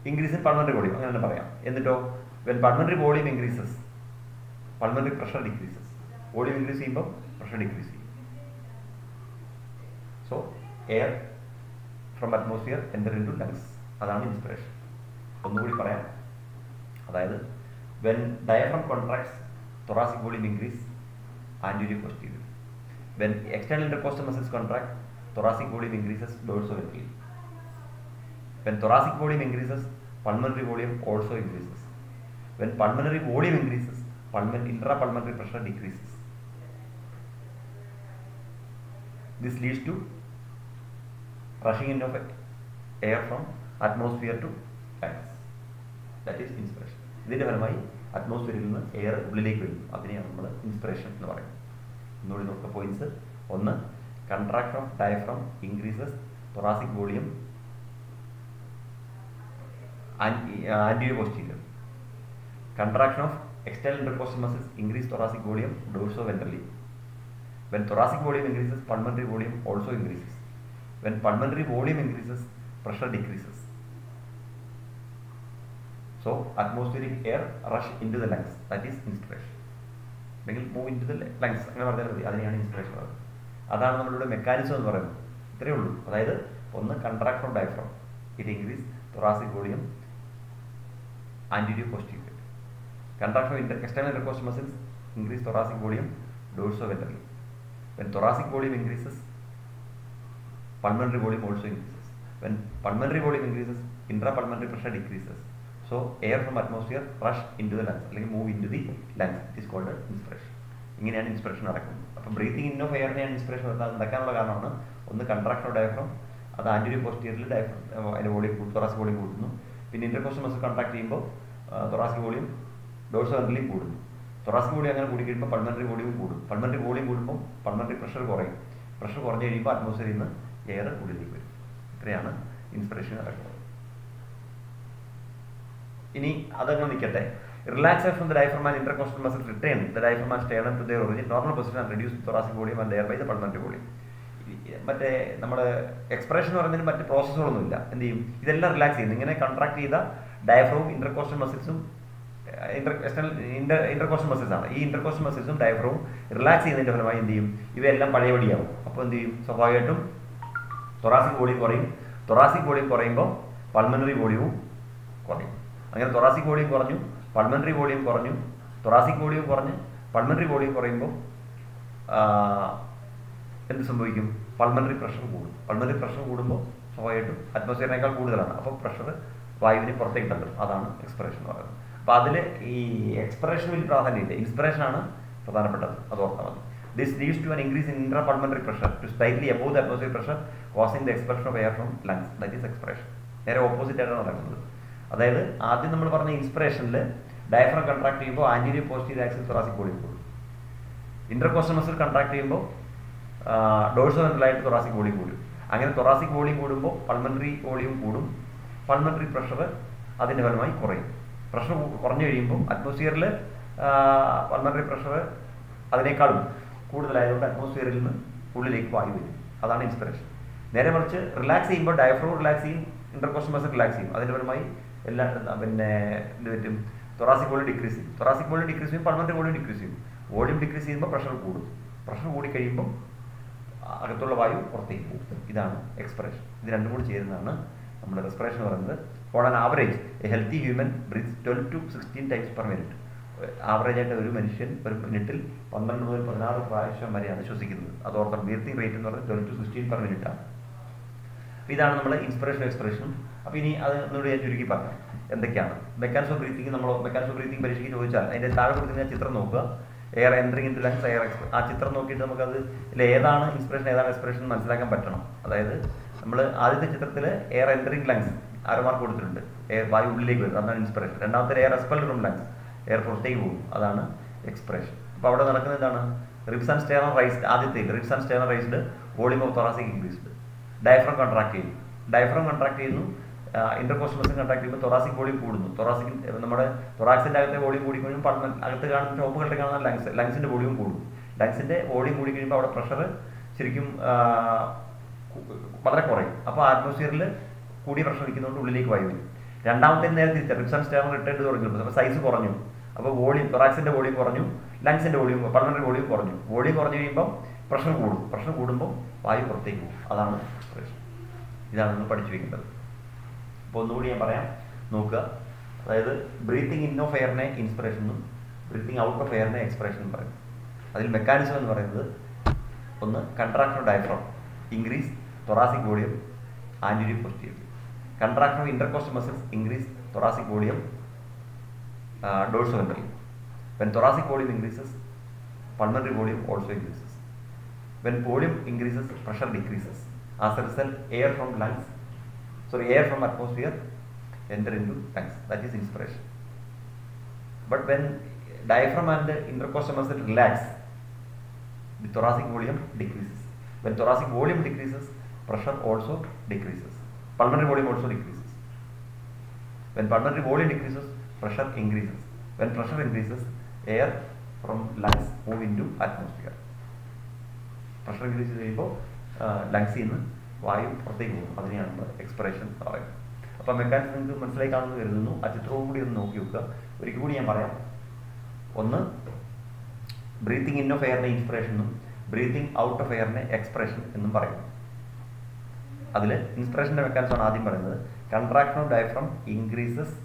increase in pulmonary volume അങ്ങനെ തന്നെ പറയാം. എന്നിട്ടോ? When pulmonary volume increases pulmonary pressure decrease volume increase ചെയ്യുമ്പോൾ പ്രഷർ ഡിക്രീസ് ചെയ്യും. സോ എയർ ഫ്രം അറ്റ്മോസ്ഫിയർ എന്റെ രണ്ടു ലങ്സ് അതാണ് ഇൻസ്പിറേഷൻ ഒന്നുകൂടി പറയാം. അതായത് when diaphragm contracts thoracic volume increase anterior cost when external intercostal muscles contract thoracic volume increases dorso N when thoracic volume increases pulmonary volume also increases when pulmonary volume increase pulmon intrapulmonary pressure decreases. This leads to rushing in of air from atmosphere to lungs that is inspiration. ഇതിന്റെ ഫലമായി അറ്റ്മോസ്ഫിയറിൽ നിന്ന് air ഉള്ളിലേക്ക് വരുന്നു. അതിനെയാണ് നമ്മൾ inspiration എന്ന് പറയുന്നത്. ഒന്നുകൂടി നോക്കുക പോയിന്റ്സ് ഒന്ന് contract of diaphragm increases thoracic volume anteroposterior contraction of external intercostal muscles increase thoracic volume dorsoventrally. When thoracic volume increases, pulmonary volume also increases. When pulmonary volume increases, pressure decreases. So, atmospheric air rush into the lungs. That is inspiration. അല്ലെങ്കിൽ move in to the lungs അങ്ങനെ പറഞ്ഞാൽ മതി അതിനെയാണ് inspiration പറയുന്നത് അതാണ് നമ്മളുടെ mechanism എന്ന് പറയുന്നത് ഇത്രയേ ഉള്ളൂ അതായത് ഒന്ന് contraction of diaphragm it increase anterior posterior. Contraction of inter external intercostal muscles increase thoracic volume dorsoventrally. When thoracic volume increases, pulmonary volume also increases. When pulmonary volume increases, intrapulmonary pressure decreases. So air from atmosphere rush into the lungs അല്ലെങ്കിൽ move into the lungs. It is called inspiration. ഇങ്ങനെയാണ് inspiration നടക്കുന്നത് അപ്പോൾ breathing in of എയറിനെയാണ് inspiration നടക്കാനുള്ള കാരണമാണ് ഒന്ന് contraction of diaphragm അത് anterior പോസ്റ്റീരിയറിൽ ഡയഫ്രം അതിന്റെ വോളിയം തൊറാസിക് വോളിയം കൂടുന്നു പിന്നെ ഇന്റർകോസ്റ്റൽ മസിൽ കോൺട്രാക്ട് ചെയ്യുമ്പോൾ തൊറാസിക് വോളിയം ഡോഴ്സോവെൻട്രലിയും കൂടുന്നു. തൊറാസിക് വോളിയം അങ്ങനെ കൂടി കഴിയുമ്പോൾ പൾമണറി വോളിയം കൂടും. പൾമണറി വോളിയം കൂടുമ്പോൾ പൾമണറി പ്രഷർ കുറയും. പ്രഷർ കുറഞ്ഞു കഴിയുമ്പോൾ അറ്റ്മോസ്ഫിയറിൽ നിന്ന് എയർ ഉള്ളിലേക്ക് വരും. ഇത്രയാണ് ഇൻസ്പിറേഷൻ നടക്കുന്നത് ഇനി അതങ്ങനെ നിൽക്കട്ടെ. Relax of the diaphragm and intercostal muscle return the diaphragm and sternum to their origin normal position and reduce thoracic volume and air by the pulmonary volume മറ്റേ നമ്മുടെ എക്സ്പ്രഷൻ എന്ന് പറഞ്ഞാൽ മറ്റ് പ്രോസസ്സുകളൊന്നുമില്ല എന്ത് ചെയ്യും? ഇതെല്ലാം റിലാക്സ് ചെയ്യുന്നു ഇങ്ങനെ കൺട്രാക്ട് ചെയ്ത ഡയഫ്രവും ഇന്റർകോസ്റ്റൽ മസിൽസും ഇന്റർ ഇന്റർ ഇന്റർകോസ്റ്റൽ മസിൽസ് ആണ്. ഈ ഇന്റർകോസ്റ്റൽ മസിൽസും ഡയഫ്രവും റിലാക്സ് ചെയ്യുന്നതിന്റെ ഫലമായി എന്ത് ചെയ്യും? ഇവയെല്ലാം പഴയപടിയാവും. അപ്പോൾ എന്ത് ചെയ്യും? സ്വാഭാവികമായിട്ടും തൊറാസിക് വോളിയം കുറയും. തൊറാസിക് വോളിയം കുറയുമ്പോൾ പൾമനറി വോളിയവും കുറയും. അങ്ങനെ തൊറാസിക് വോളിയം കുറഞ്ഞു പൾമനറി വോളിയം കുറഞ്ഞു തൊറാസിക് വോളിയം കുറഞ്ഞ് പൾമനറി വോളിയം കുറയുമ്പോൾ എന്ത് സംഭവിക്കും? പൾമനറി പ്രഷർ കൂടും. പൾമനറി പ്രഷർ കൂടുമ്പോൾ സ്വാഭാവികമായിട്ടും അറ്റ്മോസ്ഫിയറിനേക്കാൾ കൂടുതലാണ്. അപ്പോൾ പ്രഷർ വായുവിന് പുറത്തേക്ക് തള്ളും. അതാണ് എക്സ്പിറേഷൻ എന്ന് പറയുന്നത്. അപ്പോൾ അതിൽ ഈ എക്സ്പിറേഷൻ വലിയ പ്രാധാന്യമില്ല? ഇൻസ്പിറേഷൻ ആണ് പ്രധാനപ്പെട്ടത്. അത് ഓർത്താൽ മതി. This leads to an increase in intrapulmonary pressure to slightly above the atmosphere pressure causing the expression of air from lungs that is expiration നേരെ ഓപ്പോസിറ്റ് ആയിട്ടാണ് നടക്കുന്നത്. അതായത് ആദ്യം നമ്മൾ പറഞ്ഞ ഇൻസ്പിറേഷനിൽ ഡയഫ്രം കൺട്രാക്ട് ചെയ്യുമ്പോൾ ആന്റീരിയർ പോസ്റ്റീരിയർ ആക്സിൽ തൊറാസിക് വോളിയം കൂടും. ഇന്റർകോസ്റ്റൽ മസിൽ കൺട്രാക്ട് ചെയ്യുമ്പോൾ ഡോഴ്സോ വെൻട്രലായിട്ട് തൊറാസിക് വോളിയം കൂടും. അങ്ങനെ തൊറാസിക് വോളിയം കൂടുമ്പോൾ പൾമണറി വോളിയം കൂടും. പൾമണറി പ്രഷർ അതിന്റെ ഫലമായി കുറയും. പ്രഷർ കുറഞ്ഞു കഴിയുമ്പോൾ അറ്റ്മോസ്ഫിയറിൽ പൾമണറി പ്രഷർ അതിനേക്കാളും കൂടുതലായതുകൊണ്ട് അറ്റ്മോസ്ഫിയറിൽ നിന്ന് ഉള്ളിലേക്ക് വായു വരും. അതാണ് ഇൻസ്പിറേഷൻ നേരെ മറിച്ച് റിലാക്സ് ചെയ്യുമ്പോൾ ഡയഫ്രോ റിലാക്സ് ചെയ്യും ഇന്റർകോസ്റ്റൽ മസിൽ റിലാക്സ് ചെയ്യും. അതിന്റെ പരമായി എല്ലാ പിന്നെ എന്ത് പറ്റും. തൊറാസിക് വോളിയം ഡിക്രീസ് ചെയ്യും. തൊറാസിക് വോളിയം ഡിക്രീസ് ചെയ്യും പൾമണറി വോളിയം ഡിക്രീസ് ചെയ്യും. വോളിയം ഡിക്രീസ് ചെയ്യുമ്പോൾ പ്രഷർ കൂടും. പ്രഷർ കൂടി കഴിയുമ്പോൾ അകത്തുള്ള വായു പുറത്തേക്ക് പോകും. ഇതാണ് എക്സ്പ്രഷൻ ഇത് രണ്ടും കൂടി ചേരുന്നതാണ് നമ്മുടെ റെസ്പിറേഷൻ പറയുന്നത്. On an average a healthy human breathe twelve to sixteen times per minute average ആയിട്ട് ഒരു മനുഷ്യൻ ഒരു മിനിറ്റിൽ പന്ത്രണ്ട് മുതൽ പതിനാറ് പ്രാവശ്യം വരെയാണ് ശ്വസിക്കുന്നത്. അത് ഓർത്തർ ബ്രീത്തിങ് റേറ്റ് എന്ന് പറഞ്ഞാൽ twelve to sixteen per minute ആണ്. ഇതാണ് നമ്മുടെ ഇൻസ്പിറേഷൻ എക്സ്പ്രഷനും അപ്പോൾ ഇനി അത് ഒന്നുകൂടി ഞാൻ ചുരുക്കി പറയാം എന്തൊക്കെയാണ്? മെക്കാനിസം ഓഫ് ബ്രീത്തിങ് നമ്മൾ മെക്കാനിസം ഓഫ് ബ്രീത്തിങ് പരീക്ഷയ്ക്ക് ചോദിച്ചാൽ അതിന്റെ താഴെ കൊടുക്കുന്ന ചിത്രം നോക്കുക. Air entering in lungs air X ആ ചിത്രം നോക്കിയിട്ട് നമുക്കത് ഇതിൽ ഏതാണ് ഇൻസ്പിറേഷൻ ഏതാണ് എക്സ്പ്രഷൻ മനസ്സിലാക്കാൻ പറ്റണം. അതായത് നമ്മൾ ആദ്യത്തെ ചിത്രത്തിൽ എയർ എൻട്രിങ് ലങ്സ് ആരമാർക്ക് കൊടുത്തിട്ടുണ്ട്. എയർ വായു ഉള്ളിലേക്ക് വരും അതാണ് ഇൻസ്പിറേഷൻ രണ്ടാമത്തെ air expel from lungs air പുറത്തേക്ക് പോകും അതാണ് എക്സ്പ്രഷൻ അപ്പോൾ അവിടെ നടക്കുന്നത് എന്താണ്? റിബ്സ് ആൻഡ് സ്റ്റേണർ റൈസ്ഡ് ആദ്യത്തെ ribs and sternum raised volume of thoracic increased diaphragm contract ചെയ്യുന്നു. ഡയഫ്രം കോൺട്രാക്ട് ചെയ്യുന്നു. ഇന്റർകോസ്റ്റമസും കോൺട്രാക്ട് ചെയ്യുമ്പോൾ തൊറാസിക് വോളിയം കൂടുന്നു. തൊറാസിക് നമ്മുടെ തൊറാക്സിന്റെ അകത്തെ വോളിയം കൂടി കഴിയുമ്പോൾ അകത്ത് കാണുന്ന ടോപ്പുകളുടെ കാണുന്ന ലങ്സ് ലങ്സിന്റെ വോളിയം കൂടും ലങ്സിന്റെ വോളിയം കൂടി കഴിയുമ്പോൾ അവിടെ പ്രഷർ ശരിക്കും വളരെ കുറയും. അപ്പോൾ ആറ്റ്മോസ്ഫിയറിൽ കൂടിയ പ്രഷർ ഇരിക്കുന്നതുകൊണ്ട് ഉള്ളിലേക്ക് വായു വരും. രണ്ടാമത്തെ നേരെ തിരിച്ച റിപ്സൺ സ്റ്റേമർ റിട്ടേൺ അപ്പോൾ സൈസ് കുറഞ്ഞു. അപ്പോൾ വോളിയം തൊറാക്സിന്റെ വോളിയം കുറഞ്ഞു. ലങ്സിന്റെ വോളിയം പൾമണറി വോളിയം കുറഞ്ഞു. വോളിയം കുറഞ്ഞു കഴിയുമ്പോൾ പ്രഷർ കൂടും. പ്രഷർ കൂടുമ്പോൾ വായു പുറത്തേക്ക് പോകും. അതാണ് ഇതാണ് നിങ്ങൾ പഠിച്ചു വെക്കേണ്ടത്. അപ്പോൾ ഒന്നുകൂടി ഞാൻ പറയാം. നോക്കുക. അതായത് ബ്രീത്തിങ് ഇൻ ഓഫ് എയറിനെ ഇൻസ്പിറേഷൻ എന്നും ബ്രീത്തിങ് ഔട്ട് ഓഫ് എയറിനെ എക്സ്പിറേഷൻ എന്നും പറയും അതിൽ മെക്കാനിസം എന്ന് പറയുന്നത് ഒന്ന് contraction diaphragm increase thoracic volume anterior posterior contraction of intercostal muscles increase thoracic volume uh, dorsoventrally. When thoracic volume increases, pulmonary volume also increases. When volume increases, pressure decreases. As a result, air from lungs, sorry, air from atmosphere enter into lungs. That is inspiration. But when diaphragm and the intercostal muscle relax, the thoracic volume decreases. When thoracic volume decreases, pressure also decreases. Pulmonary volume also decreases when pulmonary volume decreases pressure increases. When pressure increases air from lungs move into atmosphere. Pressure increases, ചെയ്യുമ്പോൾ lungs നിന്ന് വായു പുറത്തേക്ക് പോകും. അതിനെയാണ് നമ്മൾ expiration എന്ന് പറയുന്നത്. അപ്പോൾ മെക്കാനിക്സ് നിങ്ങൾക്ക് മനസ്സിലായി കാണുമെന്ന് കരുതുന്നു. ആ ചിത്രവും കൂടി ഒന്ന് നോക്കി വെക്കുക. ഒരിക്കൽ കൂടി ഞാൻ പറയാം. ഒന്ന് ബ്രീത്തിങ് ഇൻ ഓഫ് എയറിനെ ഇൻസ്പിറേഷൻ എന്നും ബ്രീത്തിങ് ഔട്ട് ഓഫ് എയറിനെ എക്സ്പ്രഷൻ എന്നും പറയും അതിൽ ഇൻസ്പിറേഷന്റെ മെക്കാനിസം ആണ് ആദ്യം പറയുന്നത് contraction of diaphragm increases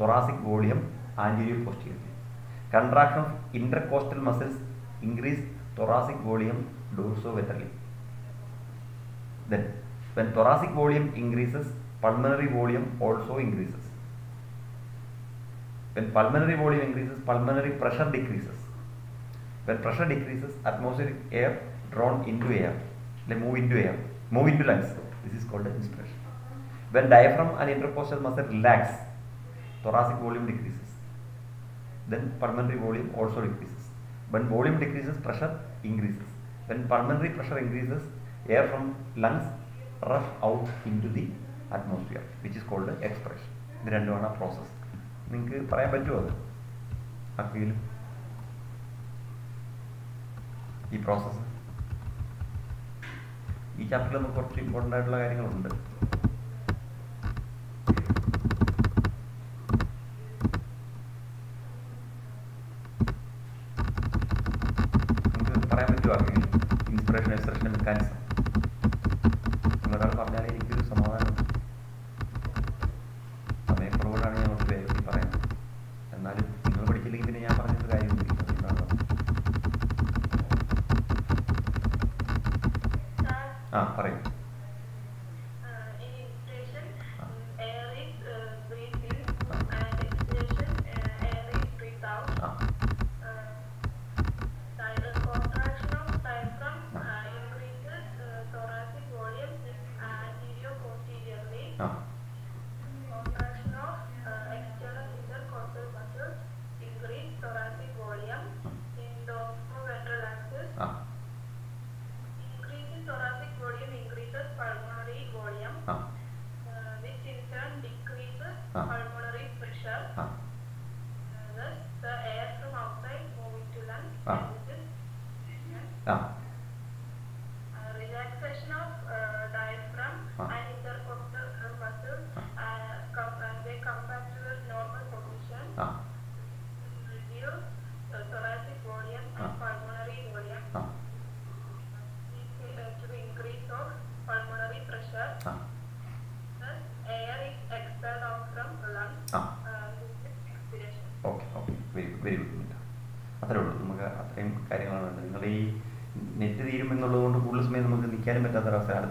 thoracic volume anterior posterior contraction of intercostal muscles increase thoracic volume dorsoventrally. Then, when thoracic volume increases, pulmonary volume also increases. When pulmonary volume increases, pulmonary pressure decreases. When pressure decreases, atmospheric air drawn into air, they move into air, move into lungs. This is called inspiration. When diaphragm and intercostal muscle relax, thoracic volume decreases. Then pulmonary volume also decreases. When volume decreases, pressure increases. When pulmonary pressure increases, air from lungs rush out into the atmosphere, which is called expression. ഇത് രണ്ടുമാണ് ആ process നിങ്ങൾക്ക് പറയാൻ പറ്റുമോ അത് ആർക്കെങ്കിലും ഈ process ഈ ചാപ്റ്ററിൽ നമുക്ക് കുറച്ച് ഇമ്പോർട്ടന്റ് ആയിട്ടുള്ള കാര്യങ്ങളുണ്ട്. പറയാൻ പറ്റുമോ? ഇൻസ്പിറേഷൻ എക്സ്പ്രഷൻ മെക്കാനിസം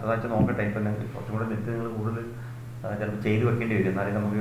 അടുത്ത നോക്കട്ടെ. ഇപ്പം കുറച്ചും കൂടെ നെറ്റ് നിങ്ങൾ കൂടുതൽ ചിലപ്പോൾ ചെയ്ത് വെക്കേണ്ടി വരും. എന്നാലേ നമുക്ക്